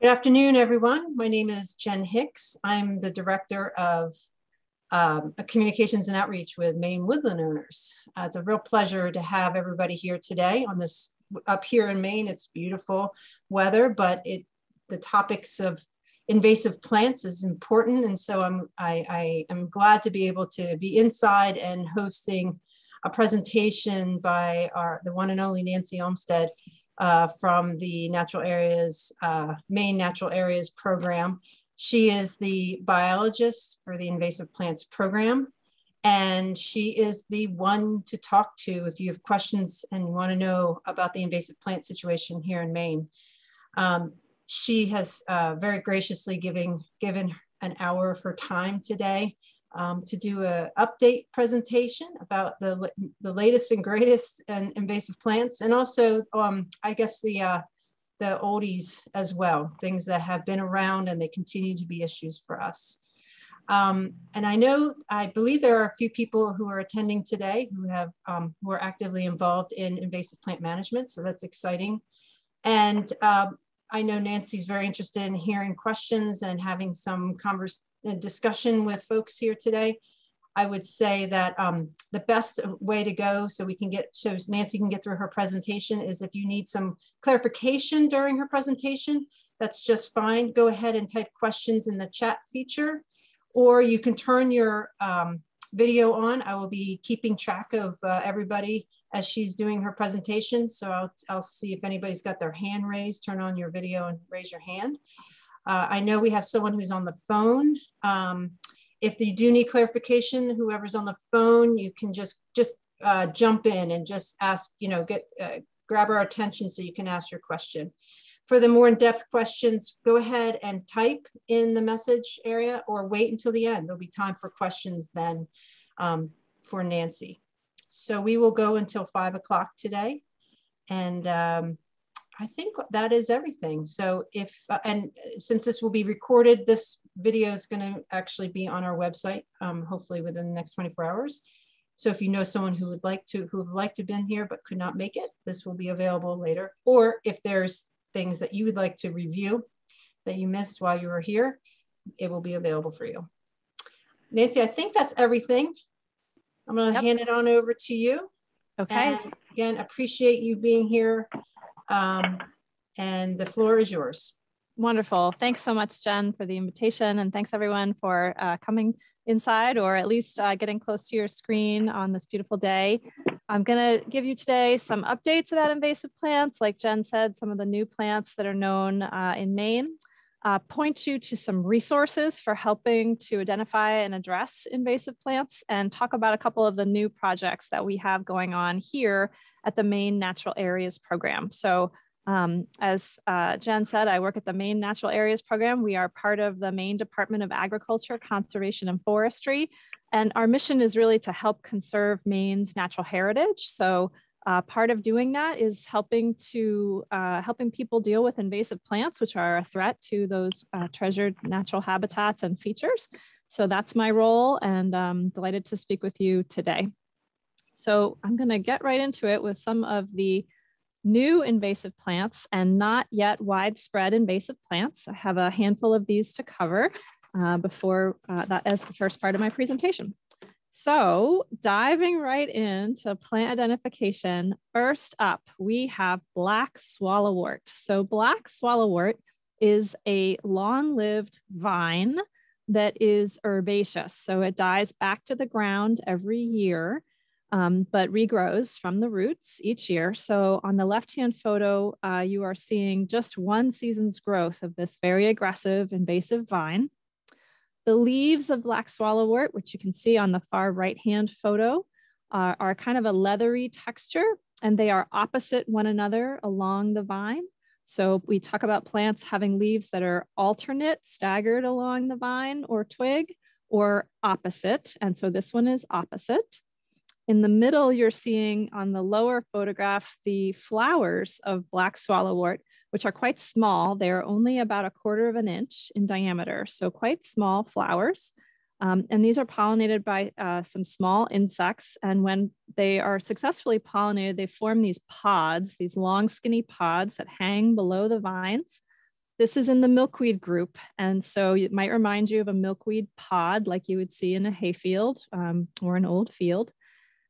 Good afternoon, everyone. My name is Jen Hicks. I'm the Director of um, Communications and Outreach with Maine Woodland Owners. Uh, it's a real pleasure to have everybody here today on this, up here in Maine, it's beautiful weather, but it the topics of invasive plants is important. And so I'm, I, I am glad to be able to be inside and hosting a presentation by our, the one and only Nancy Olmstead uh, from the Natural Areas, uh, Maine Natural Areas Program. She is the biologist for the invasive plants program. And she is the one to talk to if you have questions and want to know about the invasive plant situation here in Maine. Um, she has uh, very graciously giving, given an hour of her time today um, to do a update presentation about the, the latest and greatest and invasive plants and also um, I guess the, uh, the oldies as well, things that have been around and they continue to be issues for us. Um, and I know, I believe there are a few people who are attending today who have um, who are actively involved in invasive plant management, so that's exciting. And um, I know Nancy's very interested in hearing questions and having some convers discussion with folks here today. I would say that um, the best way to go so we can get, so Nancy can get through her presentation is if you need some clarification during her presentation, that's just fine. Go ahead and type questions in the chat feature, or you can turn your um, video on. I will be keeping track of uh, everybody as she's doing her presentation. So I'll, I'll see if anybody's got their hand raised, turn on your video and raise your hand. Uh, I know we have someone who's on the phone. Um, if you do need clarification, whoever's on the phone, you can just just uh, jump in and just ask, you know, get uh, grab our attention so you can ask your question. For the more in-depth questions, go ahead and type in the message area or wait until the end. There'll be time for questions then um, for Nancy. So we will go until five o'clock today. And um, I think that is everything. So if, uh, and since this will be recorded, this video is going to actually be on our website, um, hopefully within the next 24 hours. So if you know someone who would like to, who would like to been here but could not make it, this will be available later. Or if there's things that you would like to review that you missed while you were here, it will be available for you. Nancy, I think that's everything. I'm going to yep. hand it on over to you. Okay. And again, appreciate you being here um, and the floor is yours. Wonderful. Thanks so much, Jen, for the invitation. And thanks everyone for uh, coming inside or at least uh, getting close to your screen on this beautiful day. I'm going to give you today some updates about invasive plants. Like Jen said, some of the new plants that are known uh, in Maine. Uh, point you to some resources for helping to identify and address invasive plants and talk about a couple of the new projects that we have going on here at the Maine Natural Areas Program. So um, as uh, Jen said, I work at the Maine Natural Areas Program. We are part of the Maine Department of Agriculture, Conservation, and Forestry. And our mission is really to help conserve Maine's natural heritage. So uh, part of doing that is helping to uh, helping people deal with invasive plants, which are a threat to those uh, treasured natural habitats and features. So that's my role and I'm delighted to speak with you today. So I'm going to get right into it with some of the new invasive plants and not yet widespread invasive plants. I have a handful of these to cover uh, before uh, that as the first part of my presentation. So diving right into plant identification, first up, we have black swallowwort. So black swallowwort is a long-lived vine that is herbaceous. So it dies back to the ground every year um, but regrows from the roots each year. So on the left-hand photo, uh, you are seeing just one season's growth of this very aggressive invasive vine. The leaves of black swallowwort, which you can see on the far right-hand photo, uh, are kind of a leathery texture and they are opposite one another along the vine. So we talk about plants having leaves that are alternate, staggered along the vine or twig, or opposite. And so this one is opposite. In the middle, you're seeing on the lower photograph, the flowers of black swallowwort, which are quite small. They're only about a quarter of an inch in diameter, so quite small flowers. Um, and these are pollinated by uh, some small insects. And when they are successfully pollinated, they form these pods, these long skinny pods that hang below the vines. this is in the milkweed group. And so it might remind you of a milkweed pod like you would see in a hayfield um, or an old field.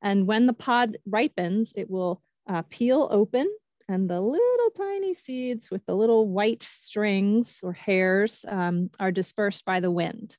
And when the pod ripens, it will uh, peel open and the little tiny seeds with the little white strings or hairs um, are dispersed by the wind.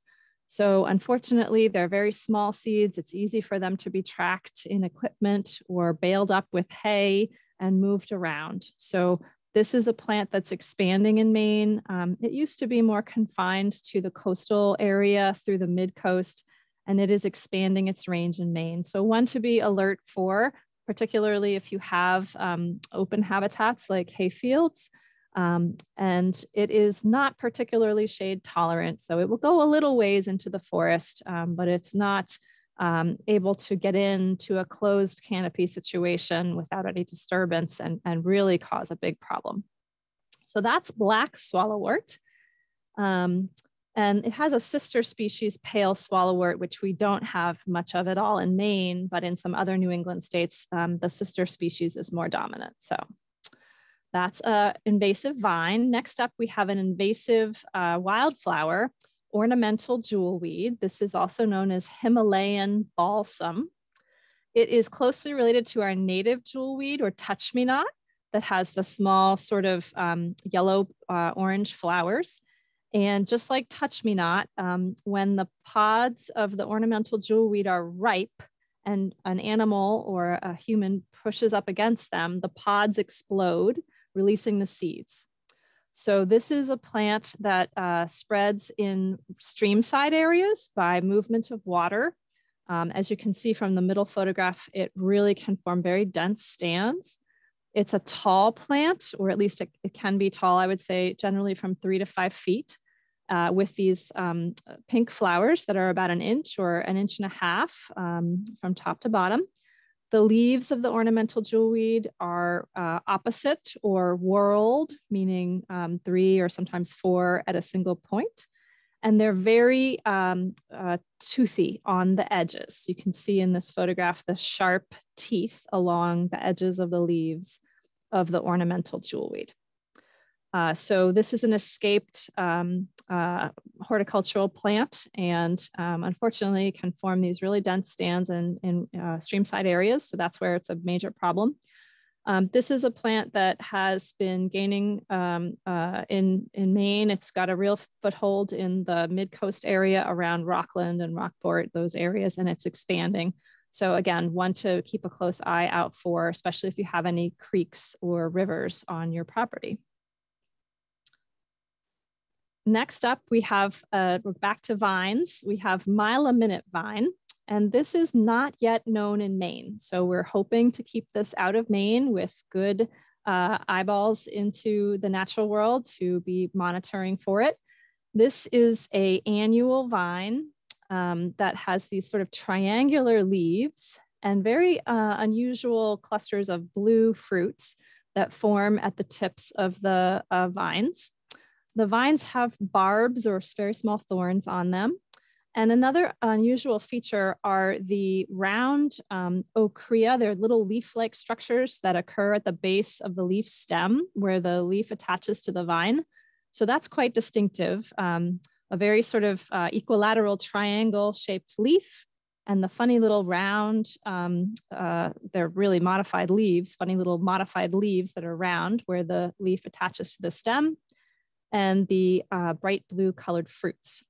So unfortunately, they're very small seeds. It's easy for them to be tracked in equipment or baled up with hay and moved around. So this is a plant that's expanding in Maine. Um, it used to be more confined to the coastal area through the mid coast, and it is expanding its range in Maine. So one to be alert for, particularly if you have um, open habitats like hayfields. Um, and it is not particularly shade tolerant. So it will go a little ways into the forest, um, but it's not um, able to get into a closed canopy situation without any disturbance and, and really cause a big problem. So that's black swallowwort. And it has a sister species, pale swallowwort, which we don't have much of at all in Maine, but in some other New England states, um, the sister species is more dominant. So that's an invasive vine. Next up, we have an invasive uh, wildflower ornamental jewelweed. This is also known as Himalayan balsam. It is closely related to our native jewelweed or touch-me-not that has the small sort of um, yellow uh, orange flowers. And just like touch-me-not, um, when the pods of the ornamental jewelweed are ripe and an animal or a human pushes up against them, the pods explode, releasing the seeds. So this is a plant that uh, spreads in streamside areas by movement of water. Um, as you can see from the middle photograph, it really can form very dense stands. It's a tall plant, or at least it, it can be tall, I would say generally from three to five feet, uh, with these um, pink flowers that are about an inch or an inch and a half um, from top to bottom. The leaves of the ornamental jewelweed are uh, opposite or whorled, meaning um, three or sometimes four at a single point. And they're very um, uh, toothy on the edges. You can see in this photograph the sharp teeth along the edges of the leaves of the ornamental jewelweed. Uh, so this is an escaped um, uh, horticultural plant and um, unfortunately can form these really dense stands in, in uh, streamside areas. So that's where it's a major problem. Um, this is a plant that has been gaining um, uh, in, in Maine. It's got a real foothold in the mid-coast area around Rockland and Rockport, those areas, and it's expanding. So again, one to keep a close eye out for, especially if you have any creeks or rivers on your property. Next up, we have, uh, we're back to vines. We have mile a minute vine, and this is not yet known in Maine. So we're hoping to keep this out of Maine with good uh, eyeballs into the natural world to be monitoring for it. This is a annual vine um, that has these sort of triangular leaves and very uh, unusual clusters of blue fruits that form at the tips of the uh, vines. The vines have barbs or very small thorns on them. And another unusual feature are the round um, ochrea. They're little leaf-like structures that occur at the base of the leaf stem where the leaf attaches to the vine. So that's quite distinctive. Um, a very sort of uh, equilateral triangle shaped leaf and the funny little round, um, uh, they're really modified leaves, funny little modified leaves that are round where the leaf attaches to the stem and the uh, bright blue colored fruits.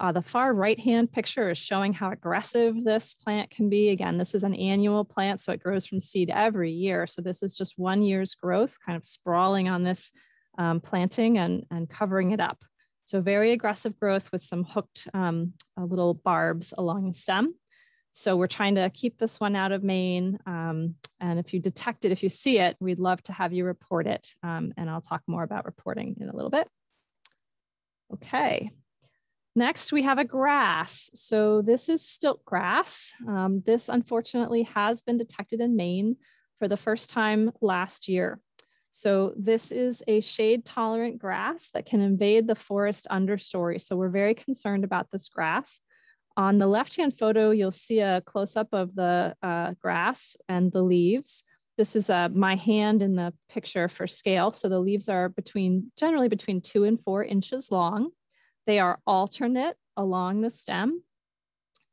Uh, the far right-hand picture is showing how aggressive this plant can be. Again, this is an annual plant, so it grows from seed every year. So this is just one year's growth, kind of sprawling on this um, planting and, and covering it up. So very aggressive growth with some hooked um, uh, little barbs along the stem. So we're trying to keep this one out of Maine. Um, and if you detect it, if you see it, we'd love to have you report it. Um, and I'll talk more about reporting in a little bit. Okay. Next, we have a grass. So this is stilt grass. Um, this unfortunately has been detected in Maine for the first time last year. So this is a shade tolerant grass that can invade the forest understory. So we're very concerned about this grass. On the left-hand photo, you'll see a close-up of the uh, grass and the leaves. This is uh, my hand in the picture for scale. So the leaves are between, generally between two and four inches long. They are alternate along the stem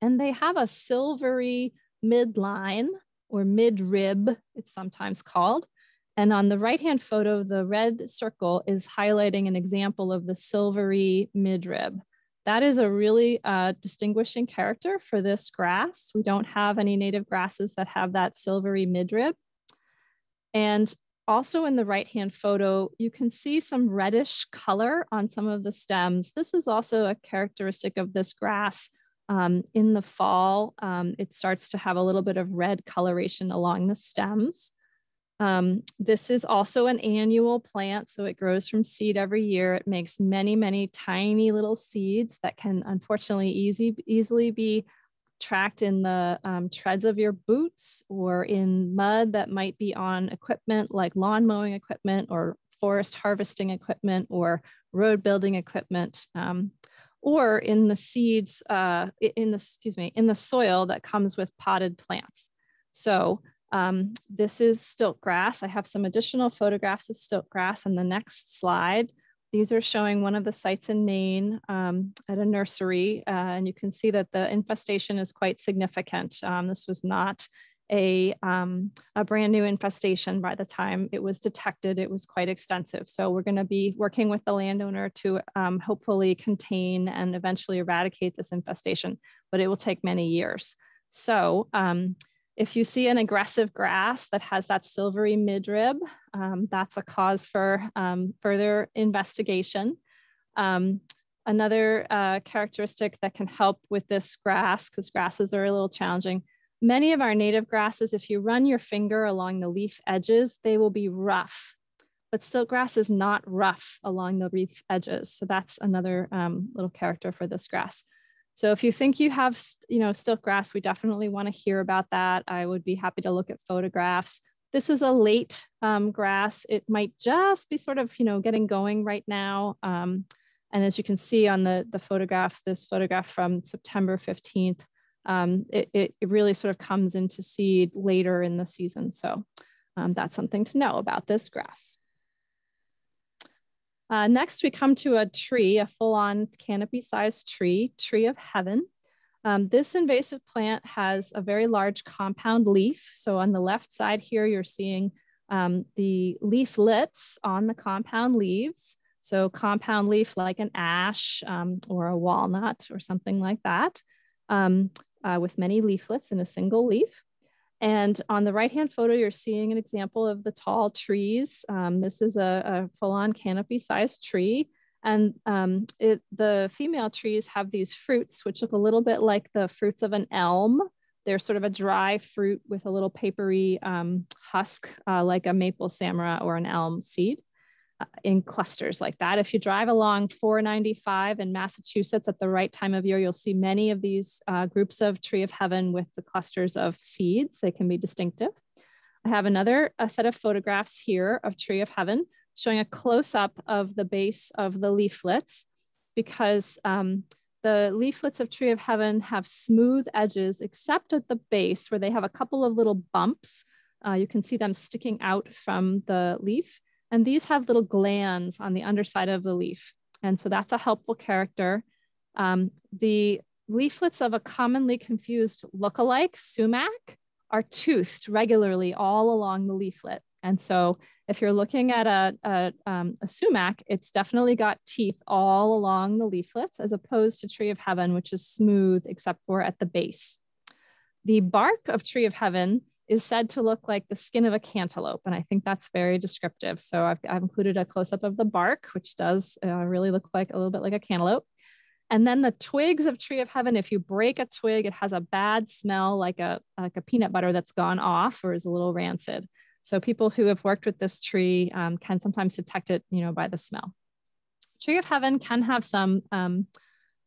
and they have a silvery midline or midrib, it's sometimes called. And on the right-hand photo, the red circle is highlighting an example of the silvery midrib. That is a really uh, distinguishing character for this grass. We don't have any native grasses that have that silvery midrib. And also in the right-hand photo, you can see some reddish color on some of the stems. This is also a characteristic of this grass. Um, in the fall, um, it starts to have a little bit of red coloration along the stems. Um, this is also an annual plant, so it grows from seed every year. It makes many, many tiny little seeds that can unfortunately easy, easily be tracked in the um, treads of your boots or in mud that might be on equipment like lawn mowing equipment or forest harvesting equipment or road building equipment. Um, or in the seeds, uh, in the, excuse me, in the soil that comes with potted plants. So um, this is stilt grass. I have some additional photographs of stilt grass on the next slide. These are showing one of the sites in Maine um, at a nursery, uh, and you can see that the infestation is quite significant. Um, this was not a, um, a brand new infestation by the time it was detected. It was quite extensive. So we're going to be working with the landowner to um, hopefully contain and eventually eradicate this infestation, but it will take many years. So um, if you see an aggressive grass that has that silvery midrib, um, that's a cause for um, further investigation. Um, another uh, characteristic that can help with this grass, because grasses are a little challenging, many of our native grasses, if you run your finger along the leaf edges, they will be rough. But stilt grass is not rough along the leaf edges. So that's another um, little character for this grass. So if you think you have, you know, stilt grass, we definitely want to hear about that. I would be happy to look at photographs. This is a late um, grass. It might just be sort of, you know, getting going right now. Um, and as you can see on the, the photograph, this photograph from September 15th, um, it, it, it, really sort of comes into seed later in the season. So um, that's something to know about this grass. Uh, next, we come to a tree, a full-on canopy-sized tree, tree of heaven. Um, this invasive plant has a very large compound leaf. So on the left side here, you're seeing um, the leaflets on the compound leaves. So compound leaf like an ash um, or a walnut or something like that um, uh, with many leaflets in a single leaf. And on the right-hand photo, you're seeing an example of the tall trees. Um, this is a, a full-on canopy-sized tree. And um, it, the female trees have these fruits, which look a little bit like the fruits of an elm. They're sort of a dry fruit with a little papery um, husk, uh, like a maple samara or an elm seed. In clusters like that. If you drive along 495 in Massachusetts at the right time of year, you'll see many of these uh, groups of tree of heaven with the clusters of seeds. They can be distinctive. I have another a set of photographs here of tree of heaven showing a close up of the base of the leaflets because um, the leaflets of tree of heaven have smooth edges except at the base where they have a couple of little bumps. Uh, you can see them sticking out from the leaf. And these have little glands on the underside of the leaf. And so that's a helpful character. Um, the leaflets of a commonly confused look-alike sumac are toothed regularly all along the leaflet. And so if you're looking at a, a, um, a, sumac, it's definitely got teeth all along the leaflets as opposed to tree of heaven, which is smooth except for at the base. The bark of tree of heaven is said to look like the skin of a cantaloupe. And I think that's very descriptive. So I've, I've included a close up of the bark, which does uh, really look like a little bit like a cantaloupe. And then the twigs of tree of heaven, if you break a twig, it has a bad smell like a, like a peanut butter that's gone off or is a little rancid. So people who have worked with this tree um, can sometimes detect it, you know, by the smell. Tree of heaven can have some, um,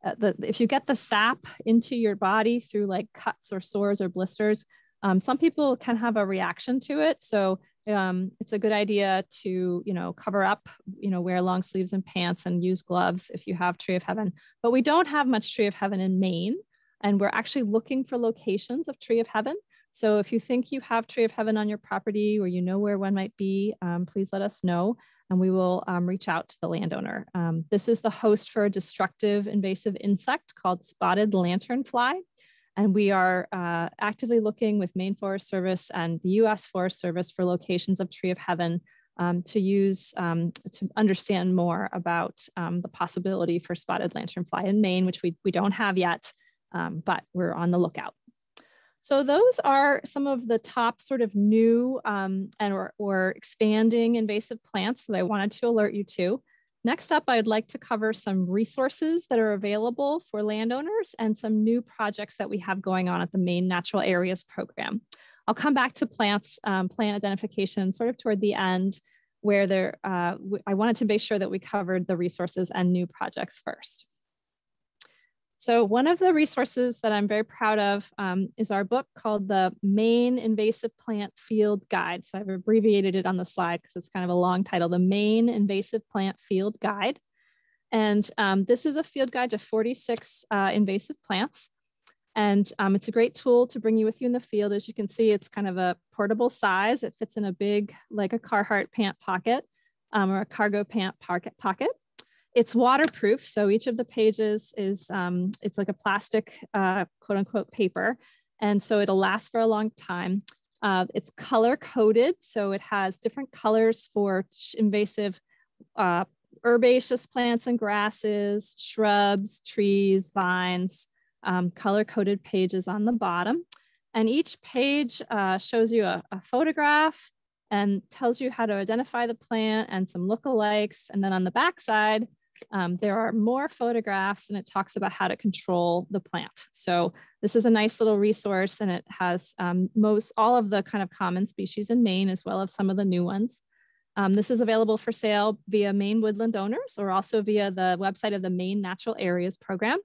uh, the, if you get the sap into your body through like cuts or sores or blisters, um, some people can have a reaction to it. So um, it's a good idea to, you know, cover up, you know, wear long sleeves and pants and use gloves if you have Tree of Heaven. But we don't have much Tree of Heaven in Maine. And we're actually looking for locations of Tree of Heaven. So if you think you have Tree of Heaven on your property or you know where one might be, um, please let us know and we will um, reach out to the landowner. Um, this is the host for a destructive invasive insect called spotted lanternfly. And we are uh, actively looking with Maine Forest Service and the US Forest Service for locations of Tree of Heaven um, to use um, to understand more about um, the possibility for spotted lanternfly in Maine, which we, we don't have yet, um, but we're on the lookout. So those are some of the top sort of new um, and or, or expanding invasive plants that I wanted to alert you to. Next up, I'd like to cover some resources that are available for landowners and some new projects that we have going on at the Maine Natural Areas Program. I'll come back to plants, um, plant identification sort of toward the end where there, uh, I wanted to make sure that we covered the resources and new projects first. So one of the resources that I'm very proud of um, is our book called the Maine Invasive Plant Field Guide. So I've abbreviated it on the slide because it's kind of a long title, the Maine Invasive Plant Field Guide. And um, this is a field guide to 46 uh, invasive plants. And um, it's a great tool to bring you with you in the field. As you can see, it's kind of a portable size. It fits in a big, like a Carhartt pant pocket um, or a cargo pant pocket. It's waterproof. So each of the pages is, um, it's like a plastic uh, quote unquote paper. And so it'll last for a long time. Uh, it's color coded. So it has different colors for invasive uh, herbaceous plants and grasses, shrubs, trees, vines, um, color coded pages on the bottom. And each page uh, shows you a, a, photograph and tells you how to identify the plant and some lookalikes. And then on the back side, um, there are more photographs and it talks about how to control the plant. So this is a nice little resource and it has um, most all of the kind of common species in Maine as well as some of the new ones. Um, this is available for sale via Maine Woodland Owners or also via the website of the Maine Natural Areas Program.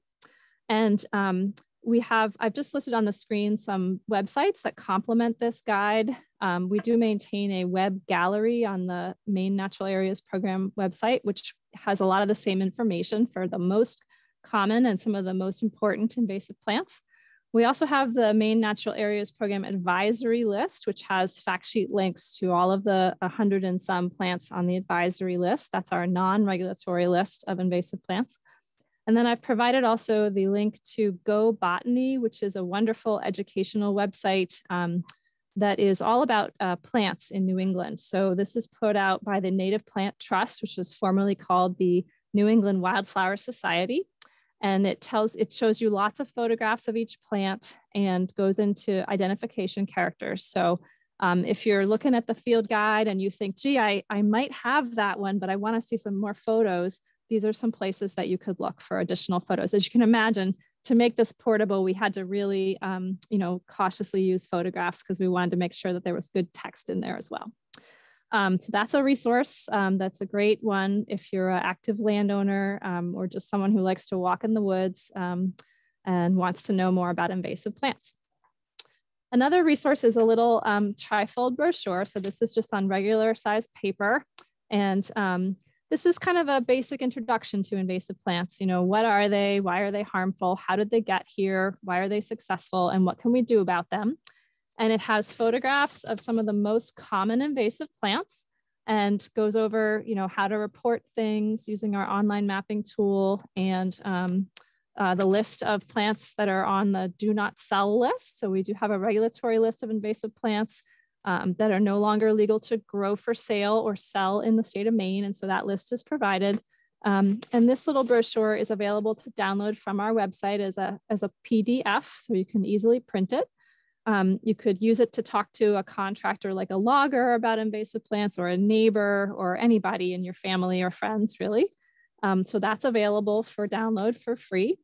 And um, we have, I've just listed on the screen some websites that complement this guide. Um, we do maintain a web gallery on the Maine Natural Areas Program website, which has a lot of the same information for the most common and some of the most important invasive plants. We also have the Maine Natural Areas Program advisory list, which has fact sheet links to all of the 100 and some plants on the advisory list. That's our non-regulatory list of invasive plants. And then I've provided also the link to Go Botany, which is a wonderful educational website um, that is all about uh, plants in New England. So this is put out by the Native Plant Trust, which was formerly called the New England Wildflower Society. And it tells, it shows you lots of photographs of each plant and goes into identification characters. So um, if you're looking at the field guide and you think, gee, I, I might have that one, but I wanna see some more photos, these are some places that you could look for additional photos. As you can imagine, to make this portable, we had to really, um, you know, cautiously use photographs because we wanted to make sure that there was good text in there as well. Um, so that's a resource. Um, that's a great one if you're an active landowner um, or just someone who likes to walk in the woods um, and wants to know more about invasive plants. Another resource is a little um, trifold brochure. So this is just on regular size paper. And this is kind of a basic introduction to invasive plants. You know, what are they? Why are they harmful? How did they get here? Why are they successful? And what can we do about them? And it has photographs of some of the most common invasive plants and goes over, you know, how to report things using our online mapping tool and um, uh, the list of plants that are on the do not sell list. So we do have a regulatory list of invasive plants um, that are no longer legal to grow for sale or sell in the state of Maine. And so that list is provided. Um, and this little brochure is available to download from our website as a, as a PDF, so you can easily print it. Um, you could use it to talk to a contractor like a logger about invasive plants or a neighbor or anybody in your family or friends, really. Um, so that's available for download for free.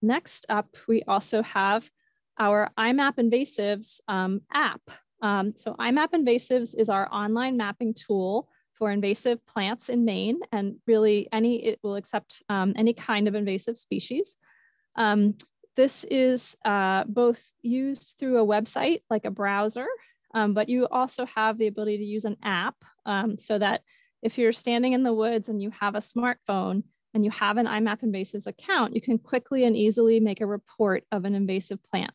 Next up, we also have our IMAP Invasives um, app. Um, so IMAP Invasives is our online mapping tool for invasive plants in Maine and really any, it will accept um, any kind of invasive species. Um, this is uh, both used through a website like a browser, um, but you also have the ability to use an app um, so that if you're standing in the woods and you have a smartphone and you have an IMAP Invasives account, you can quickly and easily make a report of an invasive plant.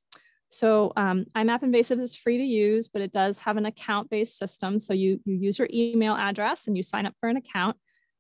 So um, IMAP Invasives is free to use, but it does have an account-based system. So you, you use your email address and you sign up for an account.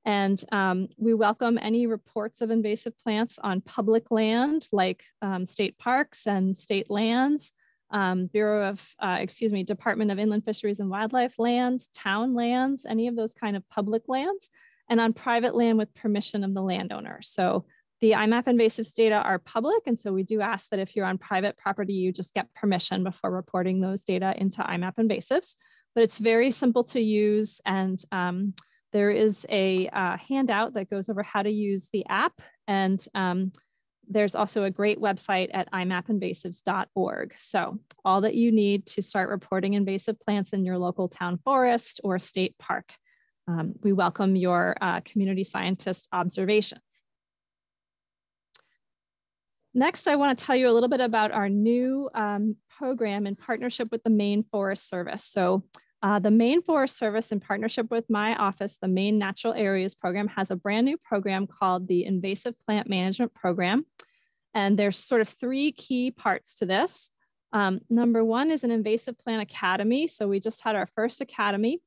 And um, we welcome any reports of invasive plants on public land like um, state parks and state lands, um, Bureau of, uh, excuse me, Department of Inland Fisheries and Wildlife lands, town lands, any of those kind of public lands, and on private land with permission of the landowner. So the IMAP invasives data are public, and so we do ask that if you're on private property, you just get permission before reporting those data into IMAP invasives. But it's very simple to use, and um, there is a uh, handout that goes over how to use the app. And um, there's also a great website at imapinvasives.org. So all that you need to start reporting invasive plants in your local town forest or state park. Um, we welcome your uh, community scientist observations. Next, I want to tell you a little bit about our new um, program in partnership with the Maine Forest Service. So uh, the Maine Forest Service, in partnership with my office, the Maine Natural Areas Program, has a brand new program called the Invasive Plant Management Program. And there's sort of three key parts to this. Um, number one is an invasive plant academy. So we just had our first academy.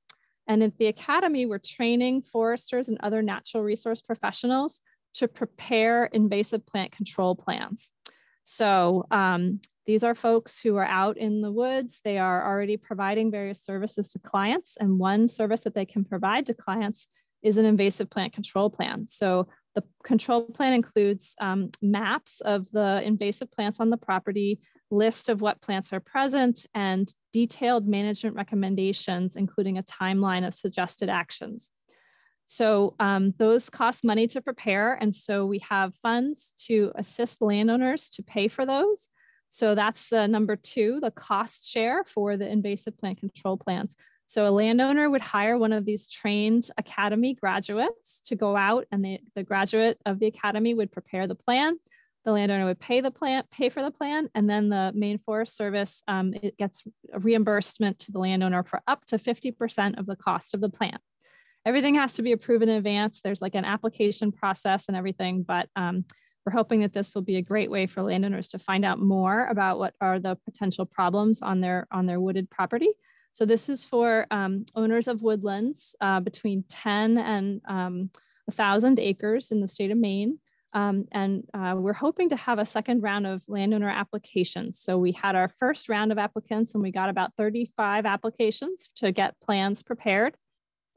And at the academy, we're training foresters and other natural resource professionals to prepare invasive plant control plans. So um, these are folks who are out in the woods. They are already providing various services to clients. And one service that they can provide to clients is an invasive plant control plan. So the control plan includes um, maps of the invasive plants on the property, list of what plants are present, and detailed management recommendations, including a timeline of suggested actions. So um, those cost money to prepare. And so we have funds to assist landowners to pay for those. So that's the number two, the cost share for the invasive plant control plans. So a landowner would hire one of these trained academy graduates to go out and the, the graduate of the academy would prepare the plan. The landowner would pay the plant, pay for the plan, and then the Maine Forest Service um, it gets a reimbursement to the landowner for up to 50% of the cost of the plant. Everything has to be approved in advance. There's like an application process and everything, but um, we're hoping that this will be a great way for landowners to find out more about what are the potential problems on their, on their wooded property. So this is for um, owners of woodlands uh, between 10 and um, 1,000 acres in the state of Maine. Um, and uh, we're hoping to have a second round of landowner applications. So we had our first round of applicants and we got about 35 applications to get plans prepared.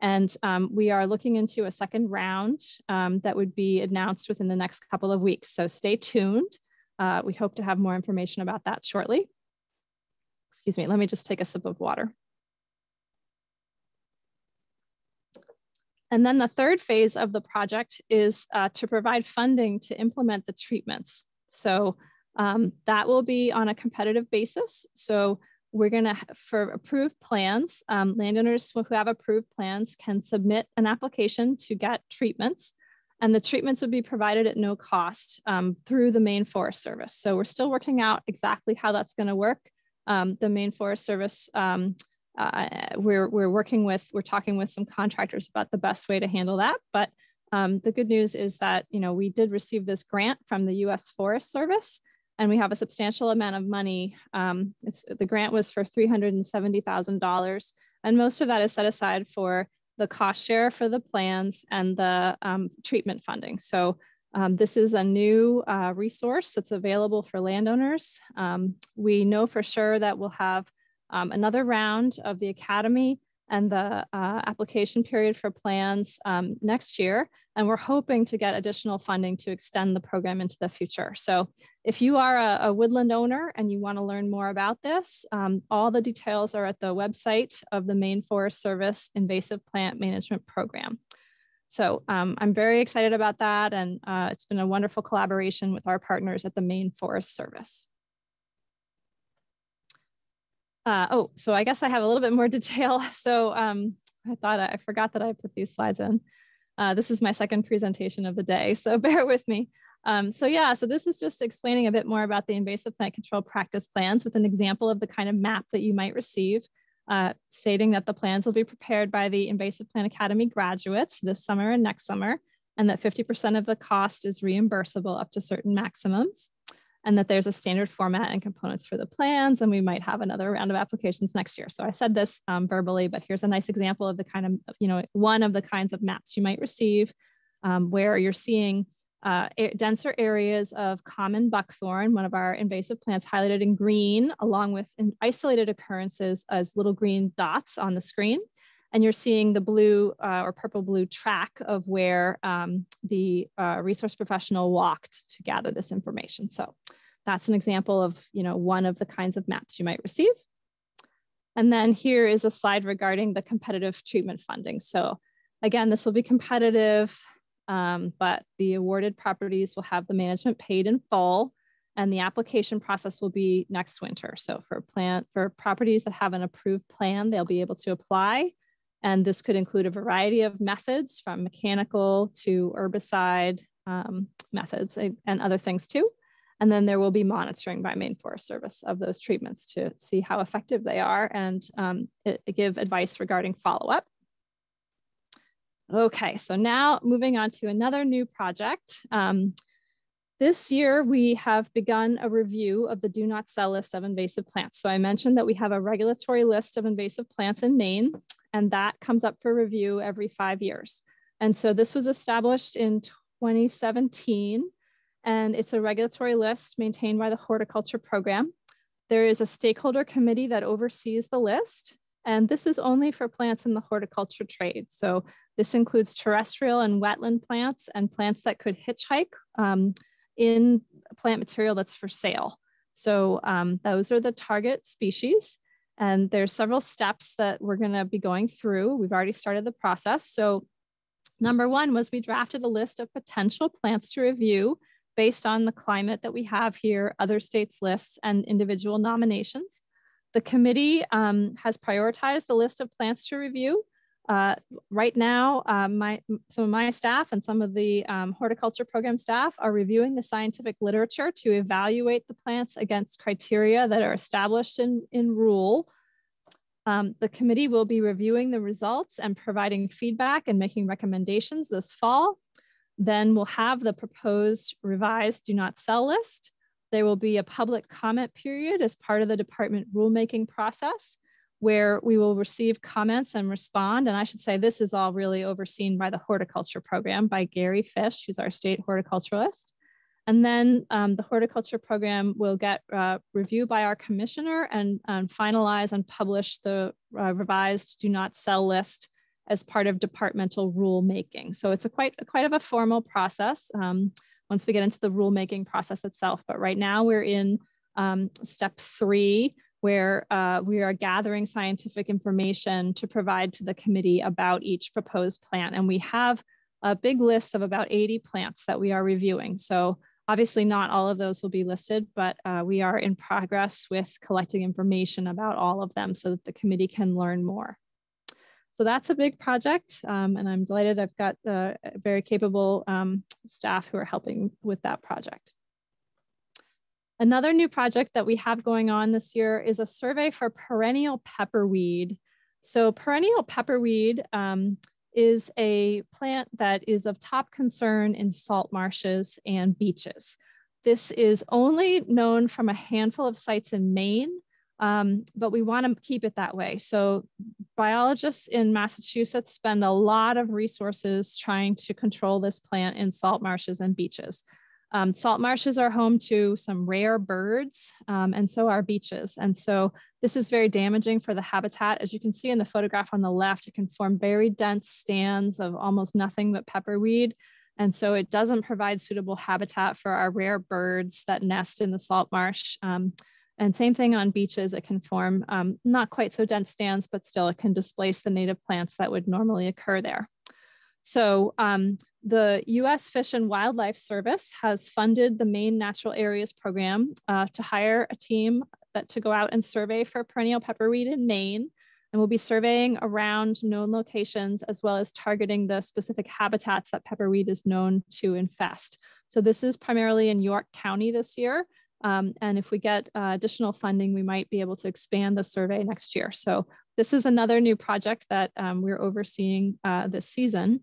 And um, we are looking into a second round um, that would be announced within the next couple of weeks. So stay tuned. Uh, we hope to have more information about that shortly. Excuse me, let me just take a sip of water. And then the third phase of the project is uh, to provide funding to implement the treatments. So um, that will be on a competitive basis. So we're going to, for approved plans, um, landowners who have approved plans can submit an application to get treatments. And the treatments would be provided at no cost um, through the Maine Forest Service. So we're still working out exactly how that's going to work. Um, the Maine Forest Service, um, uh, we're, we're working with, we're talking with some contractors about the best way to handle that. But um, the good news is that, you know, we did receive this grant from the US Forest Service and we have a substantial amount of money. Um, the grant was for $370,000, and most of that is set aside for the cost share for the plans and the um, treatment funding. So um, this is a new uh, resource that's available for landowners. Um, we know for sure that we'll have um, another round of the Academy and the uh, application period for plans um, next year. And we're hoping to get additional funding to extend the program into the future. So if you are a, a woodland owner and you wanna learn more about this, um, all the details are at the website of the Maine Forest Service Invasive Plant Management Program. So um, I'm very excited about that. And uh, it's been a wonderful collaboration with our partners at the Maine Forest Service. Uh, oh, so I guess I have a little bit more detail. So um, I thought I forgot that I put these slides in. Uh, this is my second presentation of the day, so bear with me. Um, so yeah, so this is just explaining a bit more about the invasive plant control practice plans with an example of the kind of map that you might receive, uh, stating that the plans will be prepared by the Invasive Plant Academy graduates this summer and next summer, and that 50% of the cost is reimbursable up to certain maximums. And that there's a standard format and components for the plans, and we might have another round of applications next year. So I said this um, verbally, but here's a nice example of the kind of, you know, one of the kinds of maps you might receive um, where you're seeing uh, denser areas of common buckthorn, one of our invasive plants highlighted in green, along with isolated occurrences as little green dots on the screen. And you're seeing the blue uh, or purple blue track of where um, the uh, resource professional walked to gather this information. So that's an example of you know, one of the kinds of maps you might receive. And then here is a slide regarding the competitive treatment funding. So again, this will be competitive, um, but the awarded properties will have the management paid in full and the application process will be next winter. So for plant for properties that have an approved plan, they'll be able to apply and this could include a variety of methods from mechanical to herbicide um, methods and other things too. And then there will be monitoring by Maine Forest Service of those treatments to see how effective they are and um, it, it give advice regarding follow-up. Okay, so now moving on to another new project. Um, this year, we have begun a review of the do not sell list of invasive plants. So I mentioned that we have a regulatory list of invasive plants in Maine and that comes up for review every five years. And so this was established in 2017, and it's a regulatory list maintained by the horticulture program. There is a stakeholder committee that oversees the list, and this is only for plants in the horticulture trade. So this includes terrestrial and wetland plants and plants that could hitchhike um, in plant material that's for sale. So um, those are the target species. And there's several steps that we're going to be going through. We've already started the process. So number one was we drafted a list of potential plants to review based on the climate that we have here, other states' lists, and individual nominations. The committee um, has prioritized the list of plants to review. Uh, right now, uh, my, some of my staff and some of the um, horticulture program staff are reviewing the scientific literature to evaluate the plants against criteria that are established in, in rule. Um, the committee will be reviewing the results and providing feedback and making recommendations this fall. Then we'll have the proposed revised do not sell list. There will be a public comment period as part of the department rulemaking process where we will receive comments and respond. And I should say this is all really overseen by the horticulture program by Gary Fish, who's our state horticulturalist. And then um, the horticulture program will get uh, reviewed by our commissioner and, and finalize and publish the uh, revised do not sell list as part of departmental rulemaking. So it's a quite, quite of a formal process um, once we get into the rulemaking process itself. But right now we're in um, step three, where uh, we are gathering scientific information to provide to the committee about each proposed plant. And we have a big list of about 80 plants that we are reviewing. So obviously not all of those will be listed, but uh, we are in progress with collecting information about all of them so that the committee can learn more. So that's a big project, um, and I'm delighted I've got the very capable um, staff who are helping with that project. Another new project that we have going on this year is a survey for perennial pepperweed. So perennial pepperweed um, is a plant that is of top concern in salt marshes and beaches. This is only known from a handful of sites in Maine, um, but we want to keep it that way. So biologists in Massachusetts spend a lot of resources trying to control this plant in salt marshes and beaches. Um, salt marshes are home to some rare birds, um, and so are beaches. And so this is very damaging for the habitat. As you can see in the photograph on the left, it can form very dense stands of almost nothing but pepperweed. And so it doesn't provide suitable habitat for our rare birds that nest in the salt marsh. Um, and same thing on beaches, it can form um, not quite so dense stands, but still it can displace the native plants that would normally occur there. So um, the US Fish and Wildlife Service has funded the Maine Natural Areas Program uh, to hire a team that to go out and survey for perennial pepperweed in Maine. And we'll be surveying around known locations as well as targeting the specific habitats that pepperweed is known to infest. So this is primarily in York County this year. Um, and if we get uh, additional funding, we might be able to expand the survey next year. So this is another new project that um, we're overseeing uh, this season.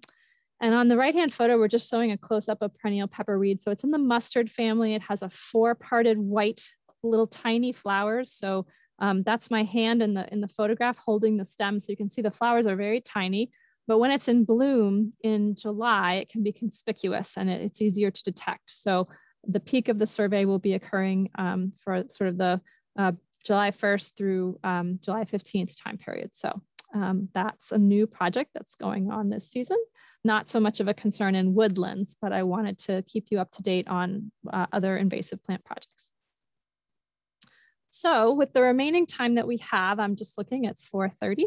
And on the right-hand photo, we're just showing a close-up of perennial pepperweed. So it's in the mustard family. It has a four-parted white little tiny flowers. So um, that's my hand in the, in the photograph holding the stem. So you can see the flowers are very tiny, but when it's in bloom in July, it can be conspicuous and it, it's easier to detect. So the peak of the survey will be occurring um, for sort of the uh, July 1st through um, July 15th time period. So um, that's a new project that's going on this season. Not so much of a concern in woodlands, but I wanted to keep you up to date on uh, other invasive plant projects. So with the remaining time that we have, I'm just looking, it's 4.30.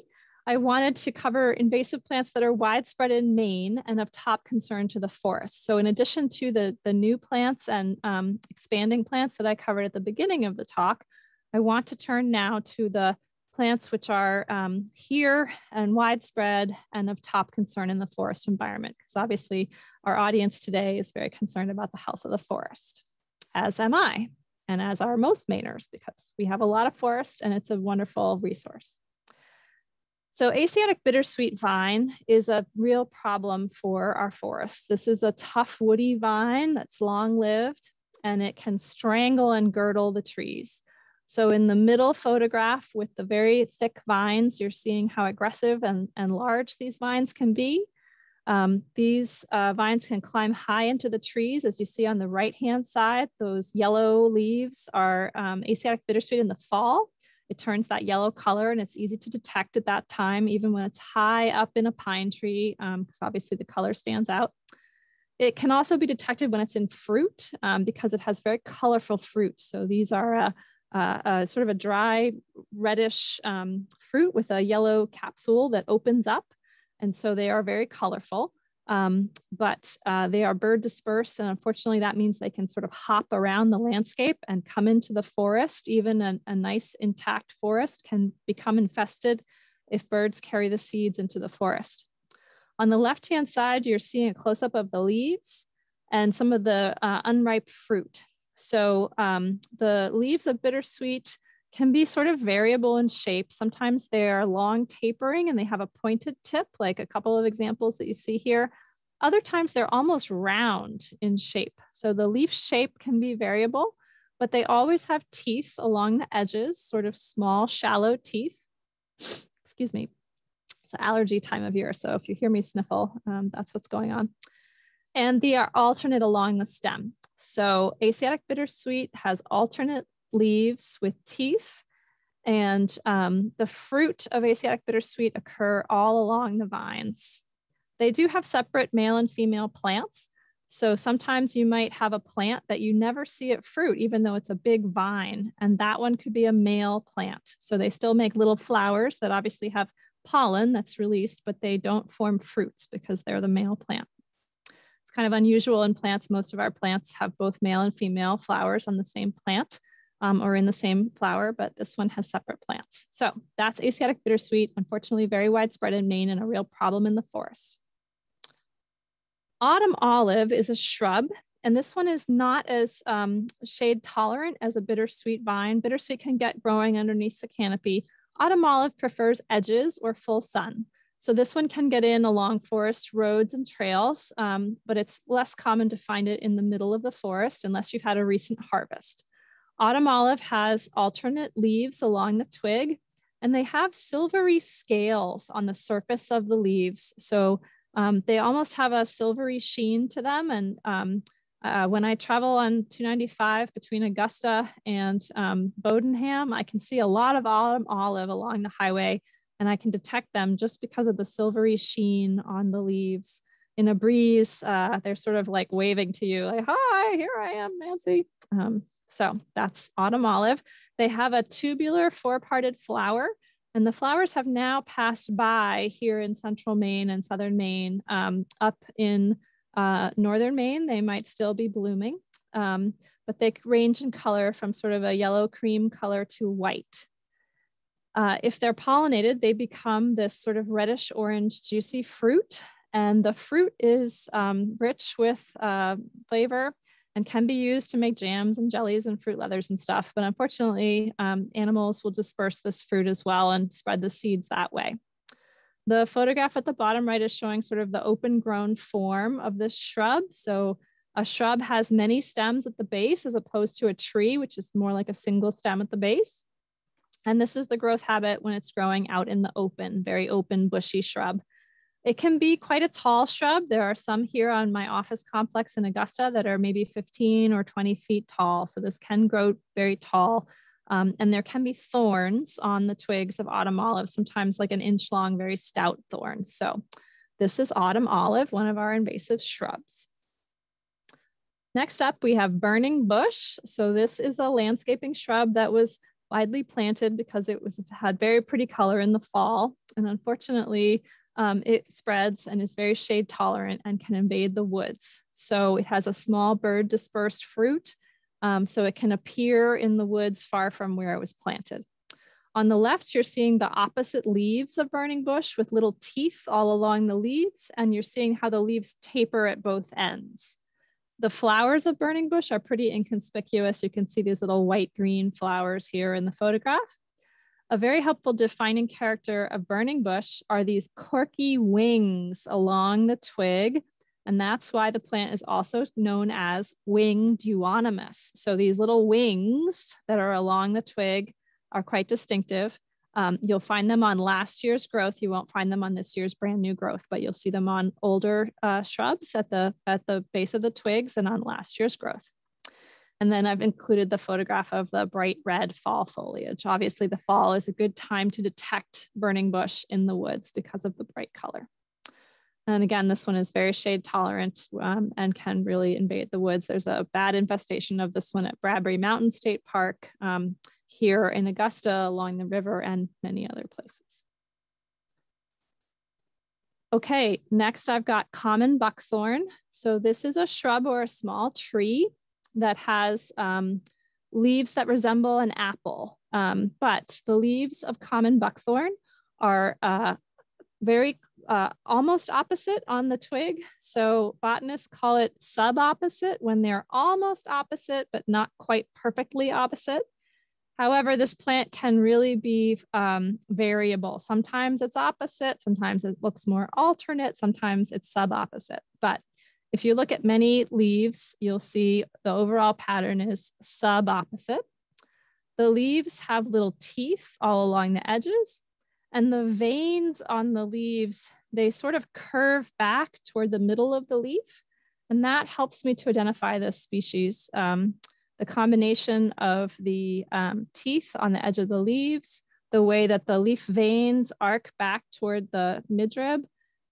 I wanted to cover invasive plants that are widespread in Maine and of top concern to the forest. So in addition to the, the new plants and um, expanding plants that I covered at the beginning of the talk, I want to turn now to the plants which are um, here and widespread and of top concern in the forest environment, because obviously our audience today is very concerned about the health of the forest, as am I, and as are most Mainers, because we have a lot of forest and it's a wonderful resource. So Asiatic bittersweet vine is a real problem for our forests. This is a tough woody vine that's long lived and it can strangle and girdle the trees. So in the middle photograph with the very thick vines, you're seeing how aggressive and, and large these vines can be. Um, these uh, vines can climb high into the trees. As you see on the right-hand side, those yellow leaves are um, Asiatic bittersweet in the fall. It turns that yellow color and it's easy to detect at that time, even when it's high up in a pine tree, because um, obviously the color stands out. It can also be detected when it's in fruit um, because it has very colorful fruit. So these are a, a, a sort of a dry reddish um, fruit with a yellow capsule that opens up. And so they are very colorful. Um, but uh, they are bird dispersed. And unfortunately, that means they can sort of hop around the landscape and come into the forest. Even a, a nice intact forest can become infested if birds carry the seeds into the forest. On the left-hand side, you're seeing a close-up of the leaves and some of the uh, unripe fruit. So um, the leaves of bittersweet can be sort of variable in shape. Sometimes they're long tapering and they have a pointed tip, like a couple of examples that you see here. Other times they're almost round in shape. So the leaf shape can be variable, but they always have teeth along the edges, sort of small, shallow teeth. Excuse me. It's allergy time of year. So if you hear me sniffle, um, that's what's going on. And they are alternate along the stem. So Asiatic bittersweet has alternate leaves with teeth. And um, the fruit of Asiatic bittersweet occur all along the vines. They do have separate male and female plants. So sometimes you might have a plant that you never see it fruit, even though it's a big vine, and that one could be a male plant. So they still make little flowers that obviously have pollen that's released, but they don't form fruits because they're the male plant. It's kind of unusual in plants. Most of our plants have both male and female flowers on the same plant um, or in the same flower, but this one has separate plants. So that's Asiatic bittersweet, unfortunately very widespread in Maine and a real problem in the forest. Autumn olive is a shrub, and this one is not as um, shade tolerant as a bittersweet vine. Bittersweet can get growing underneath the canopy. Autumn olive prefers edges or full sun. So this one can get in along forest roads and trails, um, but it's less common to find it in the middle of the forest unless you've had a recent harvest. Autumn olive has alternate leaves along the twig, and they have silvery scales on the surface of the leaves. So um, they almost have a silvery sheen to them. And um, uh, when I travel on 295 between Augusta and um, Bowdoinham, I can see a lot of autumn olive along the highway, and I can detect them just because of the silvery sheen on the leaves. In a breeze, uh, they're sort of like waving to you, like, hi, here I am, Nancy. So that's autumn olive. They have a tubular four-parted flower and the flowers have now passed by here in central Maine and southern Maine. Um, up in uh, northern Maine, they might still be blooming, um, but they range in color from sort of a yellow cream color to white. Uh, if they're pollinated, they become this sort of reddish orange juicy fruit. And the fruit is um, rich with uh, flavor and can be used to make jams and jellies and fruit leathers and stuff. But unfortunately, um, animals will disperse this fruit as well and spread the seeds that way. The photograph at the bottom right is showing sort of the open grown form of this shrub. So a shrub has many stems at the base as opposed to a tree, which is more like a single stem at the base. And this is the growth habit when it's growing out in the open, very open, bushy shrub. It can be quite a tall shrub. There are some here on my office complex in Augusta that are maybe 15 or 20 feet tall. So this can grow very tall. Um, and there can be thorns on the twigs of autumn olive, sometimes like an inch long, very stout thorns. So this is autumn olive, one of our invasive shrubs. Next up, we have burning bush. So this is a landscaping shrub that was widely planted because it was had very pretty color in the fall. And unfortunately, um, it spreads and is very shade tolerant and can invade the woods. So it has a small bird dispersed fruit. Um, so it can appear in the woods far from where it was planted. On the left, you're seeing the opposite leaves of burning bush with little teeth all along the leaves, and you're seeing how the leaves taper at both ends. The flowers of burning bush are pretty inconspicuous. You can see these little white green flowers here in the photograph. A very helpful defining character of burning bush are these corky wings along the twig. And that's why the plant is also known as winged euonymus. So these little wings that are along the twig are quite distinctive. Um, you'll find them on last year's growth. You won't find them on this year's brand new growth, but you'll see them on older uh, shrubs at the, at the base of the twigs and on last year's growth. And then I've included the photograph of the bright red fall foliage. Obviously the fall is a good time to detect burning bush in the woods because of the bright color. And again, this one is very shade tolerant um, and can really invade the woods. There's a bad infestation of this one at Bradbury Mountain State Park. Um, here in Augusta along the river and many other places. Okay, next I've got common buckthorn. So this is a shrub or a small tree that has um, leaves that resemble an apple. Um, but the leaves of common buckthorn are uh, very uh, almost opposite on the twig. So botanists call it sub-opposite when they're almost opposite, but not quite perfectly opposite. However, this plant can really be um, variable. Sometimes it's opposite, sometimes it looks more alternate, sometimes it's sub-opposite. But if you look at many leaves, you'll see the overall pattern is sub-opposite. The leaves have little teeth all along the edges, and the veins on the leaves, they sort of curve back toward the middle of the leaf. And that helps me to identify this species. Um, the combination of the um, teeth on the edge of the leaves, the way that the leaf veins arc back toward the midrib,